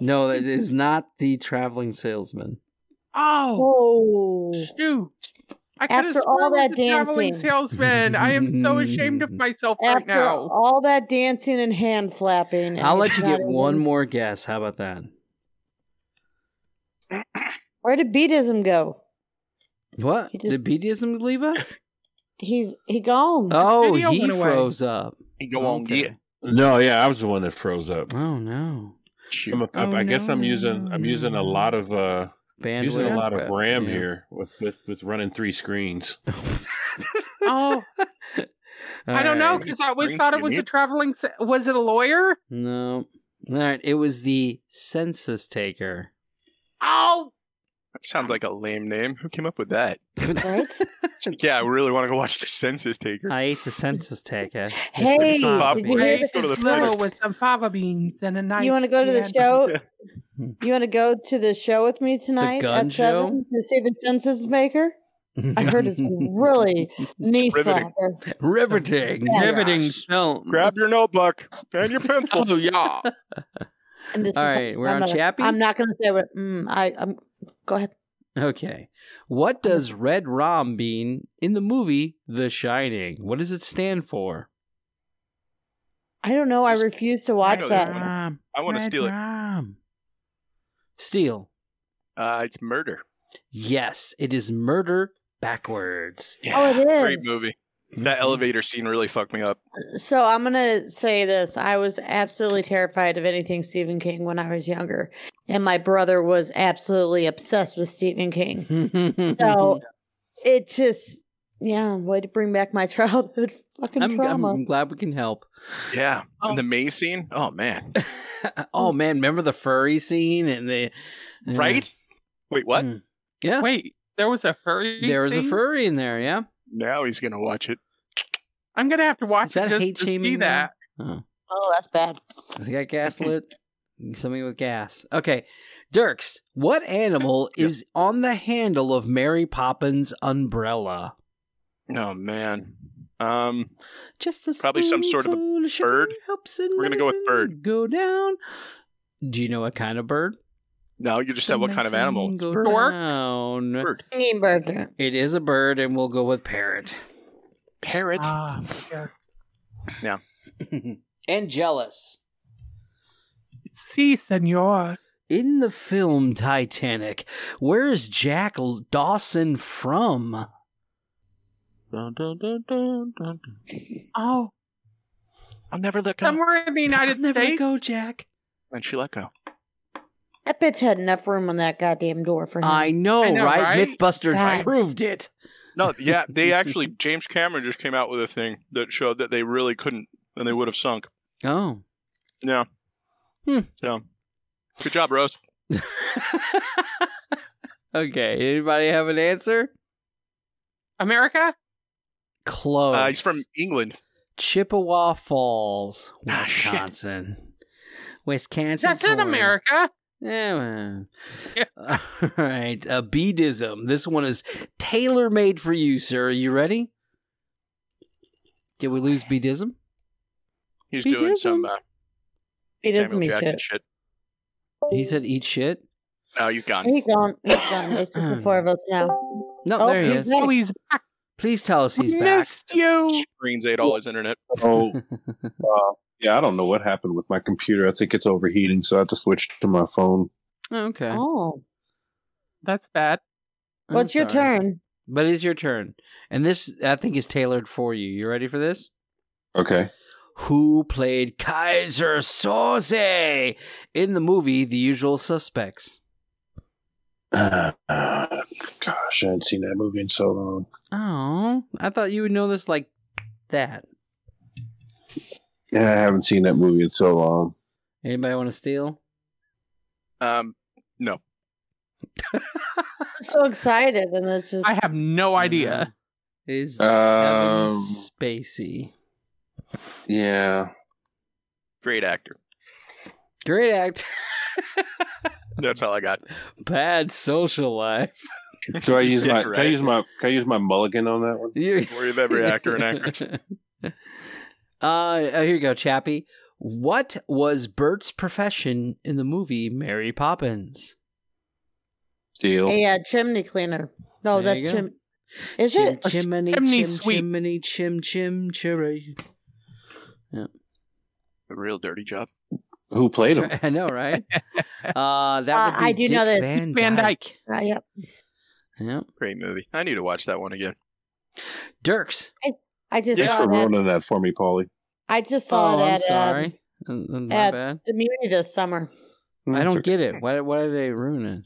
Speaker 3: No, that is not the traveling salesman.
Speaker 5: Oh,
Speaker 8: Oh.
Speaker 5: shoot! I could
Speaker 8: After
Speaker 5: have
Speaker 8: all that
Speaker 5: it was traveling
Speaker 8: dancing.
Speaker 5: salesman. I am so ashamed of myself right
Speaker 8: After
Speaker 5: now.
Speaker 8: all that dancing and hand flapping, and
Speaker 3: I'll let you get one
Speaker 8: even-
Speaker 3: more guess. How about that?
Speaker 8: Where did Beatism go?
Speaker 3: What?
Speaker 8: Just-
Speaker 3: Did Bedism leave us?
Speaker 8: He's he gone.
Speaker 3: Oh,
Speaker 5: Video
Speaker 3: he froze up.
Speaker 4: He go on,
Speaker 3: Okay.
Speaker 4: get.
Speaker 1: No, yeah, I was the one that froze up.
Speaker 3: Oh no.
Speaker 1: I'm a, I-
Speaker 3: Oh,
Speaker 1: I guess I'm using. I'm using a lot of uh
Speaker 3: Bandwidth.
Speaker 1: using a lot of
Speaker 3: but-
Speaker 1: RAM
Speaker 3: yeah.
Speaker 1: here with, with with running three screens.
Speaker 5: Oh, I don't know because I always
Speaker 4: Brings
Speaker 5: thought it was a traveling. Sa- was it a lawyer?
Speaker 3: No. All right. It was the census taker.
Speaker 5: Oh,
Speaker 4: That sounds like a lame name. Who came up with that?
Speaker 8: Right?
Speaker 4: Yeah, I really want to go watch the census taker.
Speaker 3: I ate the census taker.
Speaker 8: Hey,
Speaker 3: It's a-
Speaker 8: did you hear
Speaker 4: Let's go to the
Speaker 5: slow with some fava beans and a nice.
Speaker 8: You want to go to the
Speaker 5: piano.
Speaker 8: show? You want to go to the show with me tonight
Speaker 3: gun
Speaker 8: at seven to see the census maker? I heard it's really knee
Speaker 4: Riveting.
Speaker 8: slapper.
Speaker 3: Riveting.
Speaker 8: Yeah.
Speaker 5: riveting
Speaker 3: Gosh.
Speaker 5: film.
Speaker 4: Grab your notebook and your pencil.
Speaker 5: Oh yeah.
Speaker 8: And this
Speaker 3: All
Speaker 8: is-
Speaker 3: right, we're
Speaker 8: I'm
Speaker 3: on
Speaker 8: not,
Speaker 3: Chappie?
Speaker 8: I'm not going to say what. Mm, I. I'm. Go ahead.
Speaker 3: Okay. What does red rom mean in the movie The Shining? What does it stand for?
Speaker 8: I don't know. I refuse to watch
Speaker 4: know this
Speaker 8: that.
Speaker 3: Rom.
Speaker 4: I want to
Speaker 3: Red
Speaker 4: steal it.
Speaker 3: Rom. Steal.
Speaker 4: Uh, it's murder.
Speaker 3: Yes, it is murder backwards.
Speaker 8: Oh, it is.
Speaker 4: Great movie. That mm-hmm. elevator scene really fucked me up.
Speaker 8: So I'm gonna say this: I was absolutely terrified of anything Stephen King when I was younger, and my brother was absolutely obsessed with Stephen King. so it just, yeah, way to bring back my childhood fucking
Speaker 3: I'm, I'm,
Speaker 8: trauma.
Speaker 3: I'm glad we can help.
Speaker 4: Yeah. Oh. And the maze scene. Oh man.
Speaker 3: Oh mm. man, remember the furry scene and the
Speaker 4: Right? Wait, what? Mm.
Speaker 3: Yeah.
Speaker 5: Wait, there was a furry.
Speaker 3: There was a furry in there. Yeah.
Speaker 4: Now he's gonna watch it.
Speaker 5: I'm gonna have to watch
Speaker 3: Is that
Speaker 5: it just
Speaker 3: hate
Speaker 5: to see
Speaker 3: shaming?
Speaker 5: that.
Speaker 3: now?
Speaker 8: oh, that's bad.
Speaker 3: Oh, you got gaslit. Something with gas. Okay, Dirks. What animal is on the handle of Mary Poppins' umbrella?
Speaker 4: Oh man. Um
Speaker 3: Just a
Speaker 4: probably some sort of a
Speaker 3: spoonful sugar
Speaker 4: bird.
Speaker 3: helps
Speaker 4: We're gonna go with
Speaker 3: medicine
Speaker 4: bird.
Speaker 3: Go down. Do you know what kind of bird?
Speaker 4: No, you just said what kind of animal.
Speaker 3: Go
Speaker 5: Stork?
Speaker 3: down.
Speaker 4: Bird.
Speaker 8: Bird.
Speaker 3: It is a bird, and we'll go with parrot.
Speaker 4: Parrot.
Speaker 5: Ah,
Speaker 4: yeah.
Speaker 3: and jealous.
Speaker 5: Si, senor.
Speaker 3: In the film Titanic, where is Jack Dawson from?
Speaker 4: Dun, dun, dun, dun, dun.
Speaker 5: Oh,
Speaker 4: I'll never let go.
Speaker 5: somewhere in the United States.
Speaker 3: Never let go, Jack.
Speaker 4: When she let go.
Speaker 8: That bitch had enough room on that goddamn door for him.
Speaker 3: I know,
Speaker 5: I know,
Speaker 3: right?
Speaker 5: right?
Speaker 3: Mythbusters
Speaker 8: God.
Speaker 3: proved it.
Speaker 4: No, yeah, they actually James Cameron just came out with a thing that showed that they really couldn't and they would have sunk.
Speaker 3: Oh.
Speaker 4: Yeah.
Speaker 3: Hmm.
Speaker 4: So good job, Rose.
Speaker 3: Okay, anybody have an answer?
Speaker 5: America?
Speaker 3: Close.
Speaker 4: Uh, he's from England.
Speaker 3: Chippewa Falls,
Speaker 4: Ah.
Speaker 3: Wisconsin. Wisconsin.
Speaker 5: That's in. America.
Speaker 3: Yeah. All right. Uh, beadism. This one is tailor made for you, sir. Are you ready? Did we lose beadism?
Speaker 4: He's
Speaker 3: He
Speaker 4: doing some
Speaker 3: them.
Speaker 4: uh,
Speaker 8: he doesn't
Speaker 4: Samuel
Speaker 8: shit.
Speaker 4: shit.
Speaker 3: He said eat shit.
Speaker 4: No, he's gone.
Speaker 8: He's gone. He's gone. It's just the four of us now.
Speaker 3: No,
Speaker 8: Oh,
Speaker 3: there he
Speaker 8: he's
Speaker 3: is.
Speaker 8: back.
Speaker 5: Oh, he's back.
Speaker 3: Please tell us he's
Speaker 5: We
Speaker 3: back.
Speaker 5: missed you.
Speaker 4: Screens ate all his internet.
Speaker 18: Oh, uh, yeah, I don't know what happened with my computer. I think it's overheating, so I had to switch to my phone.
Speaker 3: Okay.
Speaker 8: Oh,
Speaker 5: That's bad.
Speaker 3: I'm
Speaker 8: what's your
Speaker 3: sorry.
Speaker 8: turn?
Speaker 3: But it's your turn. And this, I think, is tailored for you. You ready for this?
Speaker 18: Okay.
Speaker 3: Who played Keyser Söze in the movie The Usual Suspects?
Speaker 18: Uh, uh, gosh, I hadn't seen that movie in so long.
Speaker 3: Oh, I thought you would know this like that.
Speaker 18: Yeah, I haven't seen that movie in so long.
Speaker 3: Anybody want to steal?
Speaker 4: Um, no.
Speaker 8: I'm so excited, and it's just
Speaker 5: I have no idea.
Speaker 3: Is Kevin
Speaker 18: Um,
Speaker 3: Spacey.
Speaker 18: Yeah.
Speaker 4: Great actor.
Speaker 3: Great actor.
Speaker 4: That's all I got.
Speaker 3: Bad social life.
Speaker 18: Do I use
Speaker 4: Yeah,
Speaker 18: my? Can I use my? Can I use my mulligan on that one?
Speaker 3: You-
Speaker 4: Worry of every actor and actress.
Speaker 3: uh, oh, here you go, Chappie. What was Bert's profession in the movie Mary Poppins?
Speaker 18: Steel.
Speaker 8: a uh, chimney cleaner. No,
Speaker 3: There
Speaker 8: that's chim. Is
Speaker 3: chim,
Speaker 8: it?
Speaker 3: Chimney,
Speaker 5: chimney
Speaker 3: chim,
Speaker 5: sweep.
Speaker 3: chimney, chim, chim, cherry. Yeah.
Speaker 4: A real dirty job.
Speaker 18: Who played him?
Speaker 3: I know, right? Uh, that
Speaker 8: Uh,
Speaker 3: would be
Speaker 8: I do
Speaker 3: Dick
Speaker 8: know that
Speaker 3: Van,
Speaker 5: Van
Speaker 3: Dyke.
Speaker 8: Uh, yep.
Speaker 3: Yep.
Speaker 4: Great movie. I need to watch that one again.
Speaker 3: Dirks.
Speaker 8: I just
Speaker 18: Thanks
Speaker 8: saw
Speaker 18: for
Speaker 8: it.
Speaker 18: Ruining that for me, Paulie.
Speaker 8: I just saw
Speaker 3: oh,
Speaker 8: it
Speaker 3: I'm
Speaker 8: at
Speaker 3: sorry.
Speaker 8: um,
Speaker 3: Uh, uh, my
Speaker 8: at
Speaker 3: bad.
Speaker 8: the Muny this summer.
Speaker 3: I don't get it. Why, why did they ruin it?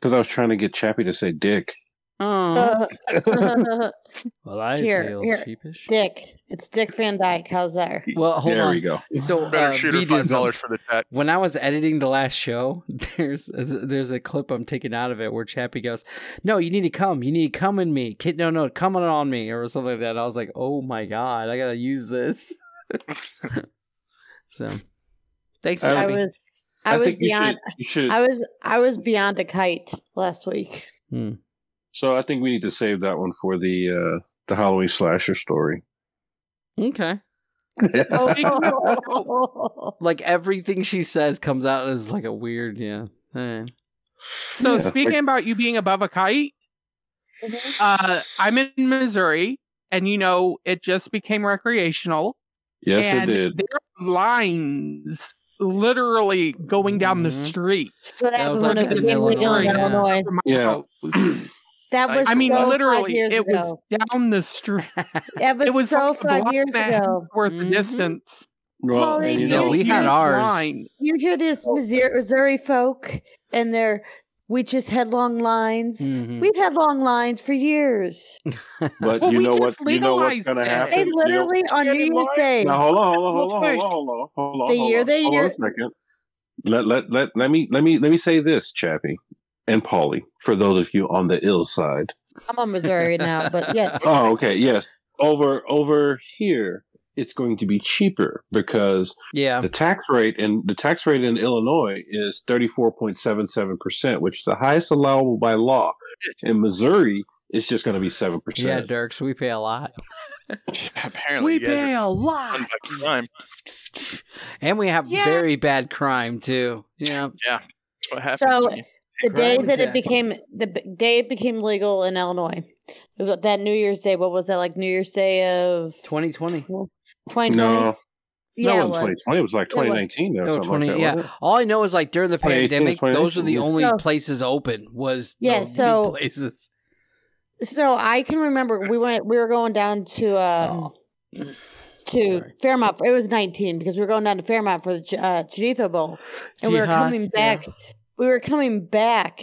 Speaker 18: Because I was trying to get Chappie to say dick.
Speaker 3: Oh.
Speaker 8: Uh,
Speaker 3: well, I
Speaker 8: here,
Speaker 3: feel
Speaker 8: here,
Speaker 3: sheepish.
Speaker 8: Dick. It's Dick Van Dyke. How's that?
Speaker 3: Well, hold
Speaker 18: there
Speaker 3: on.
Speaker 18: we go.
Speaker 3: So,
Speaker 4: Better
Speaker 3: uh,
Speaker 4: shoot her five dollars for the chat.
Speaker 3: when I was editing the last show, there's there's a clip I'm taking out of it where Chappie goes, "No, you need to come. You need to come in me. Kid, no, no, come on on me," or something like that. I was like, "Oh my god, I gotta use this." so, thanks,
Speaker 18: I
Speaker 8: I
Speaker 3: Chappie.
Speaker 8: was, I, was
Speaker 18: think you
Speaker 8: beyond.
Speaker 18: should. You should.
Speaker 8: I was, I was beyond a kite last week.
Speaker 3: Hmm.
Speaker 18: So I think we need to save that one for the uh the Halloween slasher story.
Speaker 3: Okay. Like everything she says comes out as like a weird, yeah.
Speaker 5: So
Speaker 18: Yeah,
Speaker 5: speaking about you being above a kite, uh, I'm in Missouri, and you know it just became recreational.
Speaker 18: Yes,
Speaker 5: and
Speaker 18: it did.
Speaker 5: there are lines literally going down the
Speaker 3: Mhm.
Speaker 5: street.
Speaker 8: That's what
Speaker 3: That was
Speaker 8: happened when
Speaker 3: like
Speaker 8: it was
Speaker 3: in
Speaker 8: in
Speaker 3: Illinois, yeah.
Speaker 8: Illinois.
Speaker 5: from my
Speaker 18: Yeah.
Speaker 5: house.
Speaker 8: That was
Speaker 5: I mean,
Speaker 8: so five
Speaker 5: literally, it
Speaker 8: ago.
Speaker 5: was down the street.
Speaker 8: It was,
Speaker 5: it was
Speaker 8: so
Speaker 5: like
Speaker 8: five years
Speaker 5: and a half
Speaker 8: ago.
Speaker 5: worth of distance.
Speaker 18: Well,
Speaker 8: Holly,
Speaker 18: you
Speaker 8: you-
Speaker 18: know,
Speaker 3: we had ours.
Speaker 5: Line.
Speaker 8: You hear this Missouri, Missouri folk, and they're we just had long lines.
Speaker 3: Mhm.
Speaker 8: We've had long lines for years.
Speaker 18: but
Speaker 5: Well,
Speaker 18: you know what? You know what's going to happen.
Speaker 8: They
Speaker 18: You know-
Speaker 8: literally on New Year's Day.
Speaker 18: Now hold on, hold on, hold on, hold on, hold on, hold on.
Speaker 8: The
Speaker 18: hold
Speaker 8: year
Speaker 18: on.
Speaker 8: they
Speaker 18: hold on a second. Let let let let me let me let me say this, Chappie and Polly, for those of you on the ill side.
Speaker 8: I'm on Missouri now, but yes.
Speaker 18: Oh, okay, yes. Over over here, it's going to be cheaper because
Speaker 3: Yeah.
Speaker 18: the tax rate in the tax rate in Illinois is thirty four point seven seven percent, which is the highest allowable by law. In Missouri, it's just going to be 7%.
Speaker 3: Yeah,
Speaker 18: percent.
Speaker 3: Dirks, we pay a lot.
Speaker 4: Apparently,
Speaker 3: We
Speaker 4: you guys
Speaker 3: pay a lot.
Speaker 4: by crime.
Speaker 3: And we have
Speaker 5: Yeah.
Speaker 3: very bad crime too. Yeah.
Speaker 4: Yeah, that's what happened.
Speaker 8: So
Speaker 4: to me.
Speaker 8: The day
Speaker 3: Crime
Speaker 8: that it became the day it became legal in Illinois, that New Year's Day. What was that like? New Year's Day of
Speaker 3: 2020.
Speaker 8: 2020.
Speaker 18: No,
Speaker 8: yeah,
Speaker 18: no,
Speaker 8: it was.
Speaker 18: twenty twenty, it was like
Speaker 8: It was.
Speaker 18: twenty nineteen or
Speaker 3: No,
Speaker 18: something
Speaker 3: 20,
Speaker 18: like that.
Speaker 3: yeah. All I know is like during the pandemic, those are the only
Speaker 8: So-
Speaker 3: places open was
Speaker 8: Yeah, so-
Speaker 3: weed places.
Speaker 8: So I can remember we went. We were going down to um to
Speaker 3: Sorry.
Speaker 8: Fairmont. It was 19 because we were going down to Fairmont for the Ch- uh, Chorito Bowl, and we were coming back. We were coming back,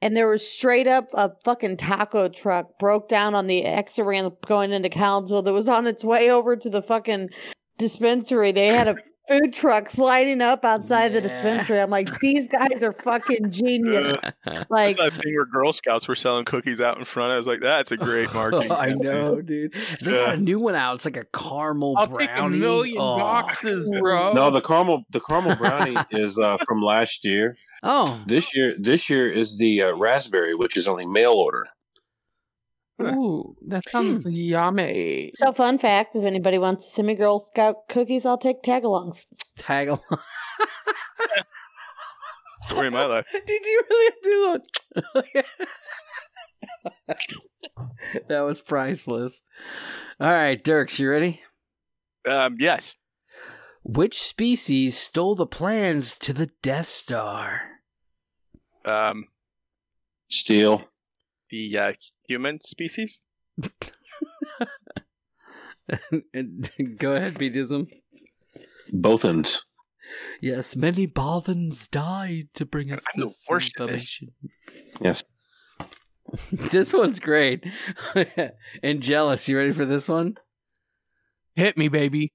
Speaker 8: and there was straight up a fucking taco truck broke down on the exit ramp going into Collinsville that was on its way over to the fucking dispensary. They had a food truck sliding up outside the dispensary. I'm like, these guys are fucking genius. Like,
Speaker 4: That's that thing where Girl Scouts were selling cookies out in front. I was like, that's a great marketing.
Speaker 3: I know, dude. They got a new one out. It's like a caramel
Speaker 5: I'll
Speaker 3: brownie.
Speaker 5: take a million
Speaker 3: Oh.
Speaker 5: boxes, bro.
Speaker 18: No, the caramel the caramel brownie is uh, from last year.
Speaker 3: Oh,
Speaker 18: This year this year is the uh, raspberry, which is only mail order.
Speaker 5: Ooh, that sounds
Speaker 3: Hmm.
Speaker 5: yummy.
Speaker 8: so fun fact: if anybody wants to send me Girl Scout cookies, I'll take tagalongs.
Speaker 3: tag along.
Speaker 4: Story of my life.
Speaker 3: Did you really do that? that was priceless. All right, Dirks, you ready?
Speaker 4: Um, yes.
Speaker 3: Which species stole the plans to the Death Star?
Speaker 4: Um,
Speaker 18: Steel.
Speaker 4: the uh, human species.
Speaker 3: Go ahead, Beatism.
Speaker 18: Both ends.
Speaker 3: Yes, many Bothans died to bring us
Speaker 4: I'm the
Speaker 3: this
Speaker 4: worst at this.
Speaker 3: information.
Speaker 18: Yes.
Speaker 3: this one's great. and jealous. You ready for this one?
Speaker 5: Hit me, baby.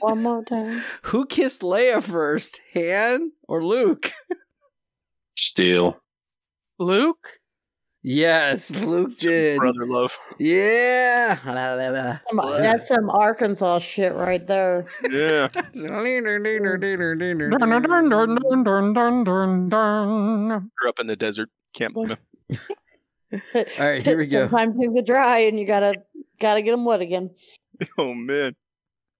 Speaker 8: One more time.
Speaker 3: Who kissed Leia first, Han or Luke?
Speaker 5: Luke?
Speaker 3: Yes, Luke did.
Speaker 4: Brother Love.
Speaker 3: Yeah.
Speaker 8: That's some Arkansas shit right there.
Speaker 4: Yeah. You're up in the desert. Can't blame him.
Speaker 3: All right, here we go.
Speaker 8: Sometimes things are dry, and you gotta gotta get them wet again.
Speaker 4: Oh man.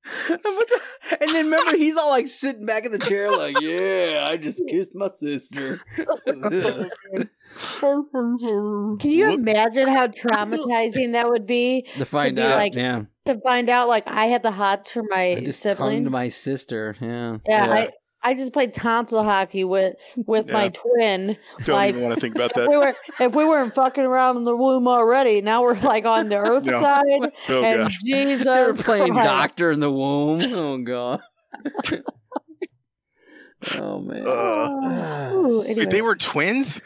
Speaker 3: and then remember, he's all like sitting back in the chair, like, "Yeah, I just kissed my sister."
Speaker 8: Can you imagine how traumatizing that would be
Speaker 3: to find
Speaker 8: be
Speaker 3: out,
Speaker 8: like
Speaker 3: yeah,
Speaker 8: to find out like I had the hots for my
Speaker 3: I just
Speaker 8: sibling?
Speaker 3: my sister. Yeah,
Speaker 8: yeah,
Speaker 4: Yeah.
Speaker 8: I I just played tonsil hockey with with my
Speaker 4: Yeah.
Speaker 8: twin.
Speaker 4: Don't
Speaker 8: like
Speaker 4: even want to think about
Speaker 8: if
Speaker 4: that.
Speaker 8: we were if we weren't fucking around in the womb already, now we're like on the earth
Speaker 4: No.
Speaker 8: side.
Speaker 4: Oh
Speaker 8: and
Speaker 4: gosh.
Speaker 8: Jesus,
Speaker 3: they were playing
Speaker 8: Christ.
Speaker 3: doctor in the womb. Oh god. oh man.
Speaker 4: Uh,
Speaker 8: Ooh,
Speaker 4: wait, they were twins.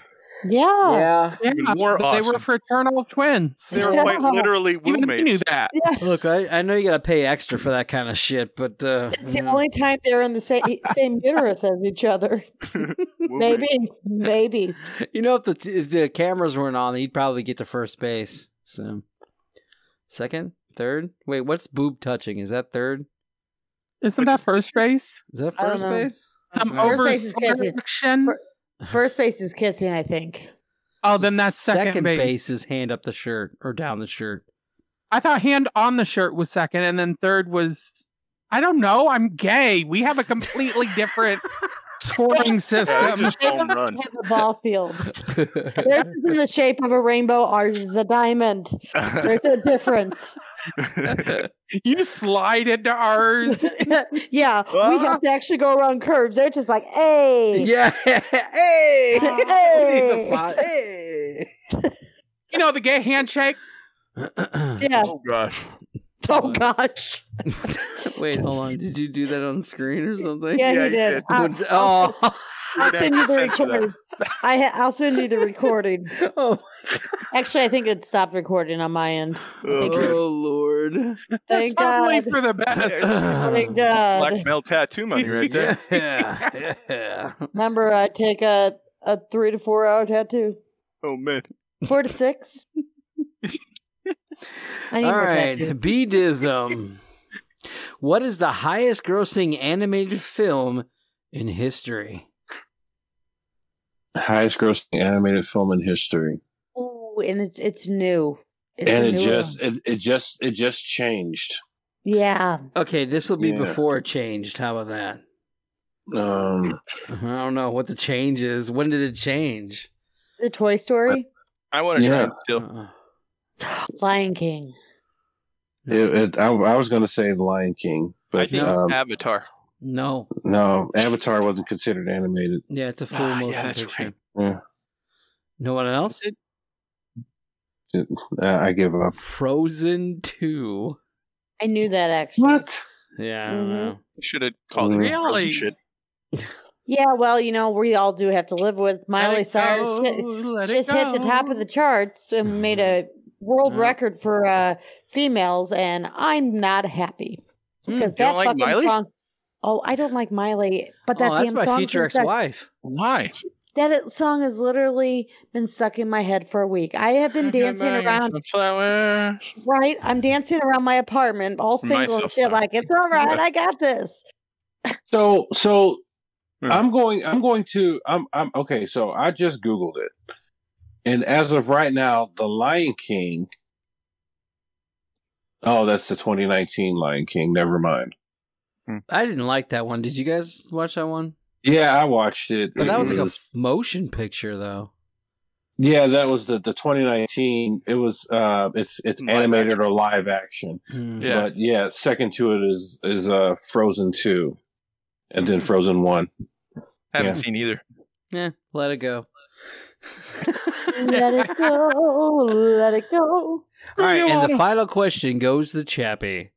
Speaker 8: Yeah.
Speaker 3: yeah.
Speaker 5: Yeah,
Speaker 4: Even more
Speaker 5: but they were fraternal twins.
Speaker 4: They were
Speaker 8: Yeah.
Speaker 4: quite literally
Speaker 5: Even you knew
Speaker 4: roommates.
Speaker 5: that.
Speaker 8: Yeah.
Speaker 3: Look, I, I know you gotta pay extra for that kind of shit, but uh,
Speaker 8: It's the
Speaker 3: yeah.
Speaker 8: only time they're in the same same uterus as each other. Maybe, maybe.
Speaker 3: you know, if the if the cameras weren't on, he'd probably get to first base. So, second, third. Wait, what's boob touching? Is that third?
Speaker 5: Isn't that first base?
Speaker 3: Is that first base?
Speaker 5: Some
Speaker 8: First base is kissing.
Speaker 5: overselection?
Speaker 8: First base is kissing, I think.
Speaker 5: Oh, then that's second, base.
Speaker 3: is hand up the shirt or down the shirt.
Speaker 5: I thought hand on the shirt was second, and then third was. I don't know. I'm gay. We have a completely different scoring
Speaker 4: Yeah,
Speaker 5: system.
Speaker 4: just home run.
Speaker 8: Have a ball field. Theirs is in the shape of a rainbow. Ours is a diamond. There's a difference.
Speaker 5: you slide into ours.
Speaker 8: yeah, we have to actually go around curves. They're just like, hey,
Speaker 3: yeah. hey.
Speaker 8: hey.
Speaker 3: Hey.
Speaker 5: You know the gay handshake.
Speaker 8: Yeah.
Speaker 4: Oh gosh.
Speaker 8: Oh gosh.
Speaker 3: Wait, hold on. Did you do that on screen or something?
Speaker 8: Yeah, he did. I'll, uh,
Speaker 3: Oh,
Speaker 8: I'll send you the recording. I ha- I'll send you the recording.
Speaker 3: oh,
Speaker 8: Actually, I think it stopped recording on my end. Oh, Thank you.
Speaker 3: oh Lord.
Speaker 8: Thank
Speaker 5: Probably
Speaker 8: God.
Speaker 5: for the best.
Speaker 8: Thank God.
Speaker 4: Blackmail tattoo money right there.
Speaker 3: Yeah, yeah.
Speaker 8: Remember, I take a a three to four hour tattoo.
Speaker 4: Oh man.
Speaker 8: Four to six. I need
Speaker 3: All
Speaker 8: more
Speaker 3: right,
Speaker 8: tattoos.
Speaker 3: B-dism. What is the highest grossing animated film in history?
Speaker 1: Highest grossing animated film in history.
Speaker 8: Ooh, and it's it's new. It's
Speaker 1: and it just
Speaker 8: one.
Speaker 1: it, it just it just changed.
Speaker 8: yeah.
Speaker 3: Okay, this will be
Speaker 1: Yeah.
Speaker 3: before it changed. How about that?
Speaker 1: Um
Speaker 3: I don't know what the change is. When did it change?
Speaker 8: The Toy Story,
Speaker 4: I want to try
Speaker 1: Yeah.
Speaker 4: and steal.
Speaker 3: Uh,
Speaker 8: Lion King.
Speaker 1: it, it, I, I was gonna say The Lion King, but I
Speaker 4: think
Speaker 1: um,
Speaker 4: Avatar.
Speaker 3: No.
Speaker 1: no, Avatar wasn't considered animated.
Speaker 3: Yeah, it's a full
Speaker 4: Ah,
Speaker 3: motion
Speaker 4: yeah, that's
Speaker 3: picture.
Speaker 4: right.
Speaker 1: Yeah,
Speaker 3: No one else?
Speaker 1: it, uh, I give up.
Speaker 3: Frozen 2.
Speaker 8: I knew that actually.
Speaker 1: What?
Speaker 3: Yeah, I don't
Speaker 8: Mhm.
Speaker 3: know.
Speaker 4: Should have called it
Speaker 5: Really?
Speaker 4: Shit.
Speaker 8: Yeah, well, you know, we all do have to live with Miley
Speaker 5: it
Speaker 8: Cyrus.
Speaker 5: go,
Speaker 8: ju- just hit the top of the charts and made a world
Speaker 3: Yeah.
Speaker 8: record for uh, females, and I'm not happy
Speaker 3: Hmm,
Speaker 8: because
Speaker 4: you
Speaker 8: that
Speaker 4: don't like
Speaker 8: fucking
Speaker 4: Miley?
Speaker 8: song. Oh, I don't like Miley, but that
Speaker 3: oh, that's
Speaker 8: damn
Speaker 3: my
Speaker 8: song.
Speaker 3: future
Speaker 8: is stuck-
Speaker 3: ex-wife.
Speaker 4: Why?
Speaker 8: That song has literally been stuck in my head for a week. I have been dancing around.
Speaker 4: Flowers.
Speaker 8: Right, I'm dancing around my apartment, all single and shit. Like it's all right,
Speaker 4: Yeah.
Speaker 8: I got this.
Speaker 1: So so
Speaker 4: Hmm.
Speaker 1: I'm going I'm going to I'm I'm okay, so I just Googled it. And as of right now, the Lion King Oh, that's the 2019 Lion King. Never mind.
Speaker 3: I didn't like that one. Did you guys watch that one?
Speaker 1: Yeah, I watched it.
Speaker 3: But that
Speaker 1: It
Speaker 3: was like a motion picture, though.
Speaker 1: Yeah, that was the the 2019. It was uh, it's it's
Speaker 4: Live
Speaker 1: animated or live action.
Speaker 3: Hmm.
Speaker 4: Yeah.
Speaker 1: But yeah, second to it is is uh Frozen two, and then Frozen one.
Speaker 4: Haven't
Speaker 1: Yeah.
Speaker 4: seen either.
Speaker 3: Yeah, let it go.
Speaker 8: let it go, let it go.
Speaker 3: All right, and the final question goes to Chappie.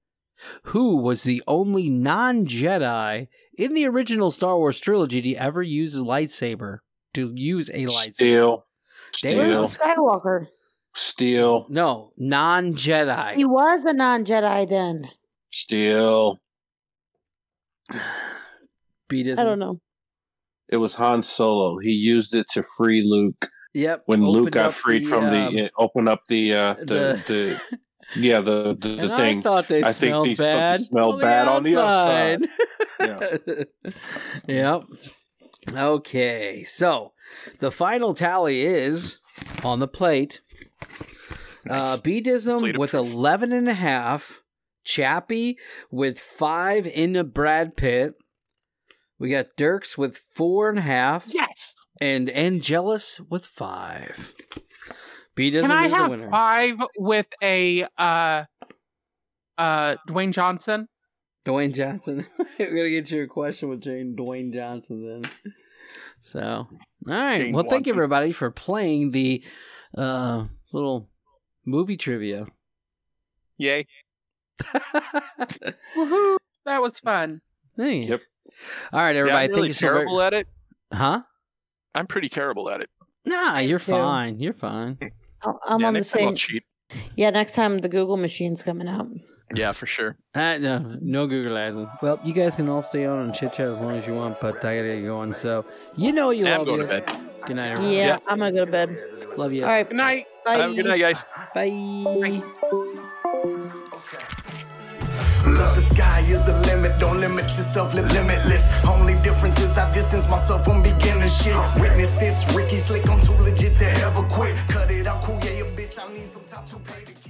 Speaker 3: Who was the only non Jedi in the original Star Wars trilogy to ever use a lightsaber? To use a lightsaber?
Speaker 1: Steel,
Speaker 3: Damn.
Speaker 1: steel,
Speaker 8: Luke Skywalker.
Speaker 1: steel,
Speaker 3: No, non Jedi.
Speaker 8: He was a non-Jedi then.
Speaker 1: steel.
Speaker 3: Beat
Speaker 8: I don't know.
Speaker 1: It was Han Solo. He used it to free Luke
Speaker 3: Yep.
Speaker 1: when Luke got freed
Speaker 3: the,
Speaker 1: from
Speaker 3: um,
Speaker 1: the uh, open up the uh the
Speaker 3: the-
Speaker 1: the, yeah the the, the
Speaker 3: and
Speaker 1: thing.
Speaker 3: I thought they
Speaker 1: I think
Speaker 3: smelled
Speaker 1: these fucking
Speaker 3: bad.
Speaker 1: smell bad on the outside.
Speaker 3: outside. yep. Okay, so the final tally is on the plate. Uh, Beadism
Speaker 4: Plate of
Speaker 3: with
Speaker 4: proof.
Speaker 3: 11 and a half. Chappie with five in into Brad Pitt. We got Dirks with four and a half.
Speaker 4: Yes.
Speaker 3: And Angelus with five. Beadism
Speaker 5: Can I
Speaker 3: is the
Speaker 5: have
Speaker 3: winner.
Speaker 5: five with a uh uh Dwayne Johnson?
Speaker 3: Dwayne Johnson. We're gonna get you a question with Jane Dwayne Johnson then. So, all right.
Speaker 4: Jane
Speaker 3: well, thank you everybody for playing the uh, little movie trivia.
Speaker 4: Yay.
Speaker 5: Woohoo! That was fun.
Speaker 3: Hey.
Speaker 1: Yep.
Speaker 3: All right, everybody.
Speaker 4: Yeah,
Speaker 3: everybody.
Speaker 4: I'm really
Speaker 3: thank you so very.
Speaker 4: terrible at it.
Speaker 3: Huh?
Speaker 4: I'm pretty terrible at it.
Speaker 3: Nah, you're fine. You're fine.
Speaker 8: I'm
Speaker 4: yeah,
Speaker 8: on the
Speaker 4: next time
Speaker 8: same.
Speaker 4: cheat.
Speaker 8: Yeah, next time the Google machine's coming out.
Speaker 4: Yeah, for sure.
Speaker 3: Uh, no, no Googleizing. Well, you guys can all stay on and chit chat as long as you want, but I gotta get going. So, you know you
Speaker 4: I'm
Speaker 3: love
Speaker 4: going
Speaker 3: you.
Speaker 4: to bed.
Speaker 3: Good night,
Speaker 8: Yeah,
Speaker 3: everyone.
Speaker 4: Yeah.
Speaker 8: I'm gonna go to bed.
Speaker 3: Love you.
Speaker 8: All right,
Speaker 5: Good night.
Speaker 8: bye.
Speaker 4: Have a good night, guys.
Speaker 3: Bye.
Speaker 2: Look, the sky is the limit. Don't limit yourself, live limitless. Only difference is I distance myself from beginning shit. Witness this, Ricky Slick, I'm too legit to ever quit. It cool, yeah, you bitch. I need some top to pay kid.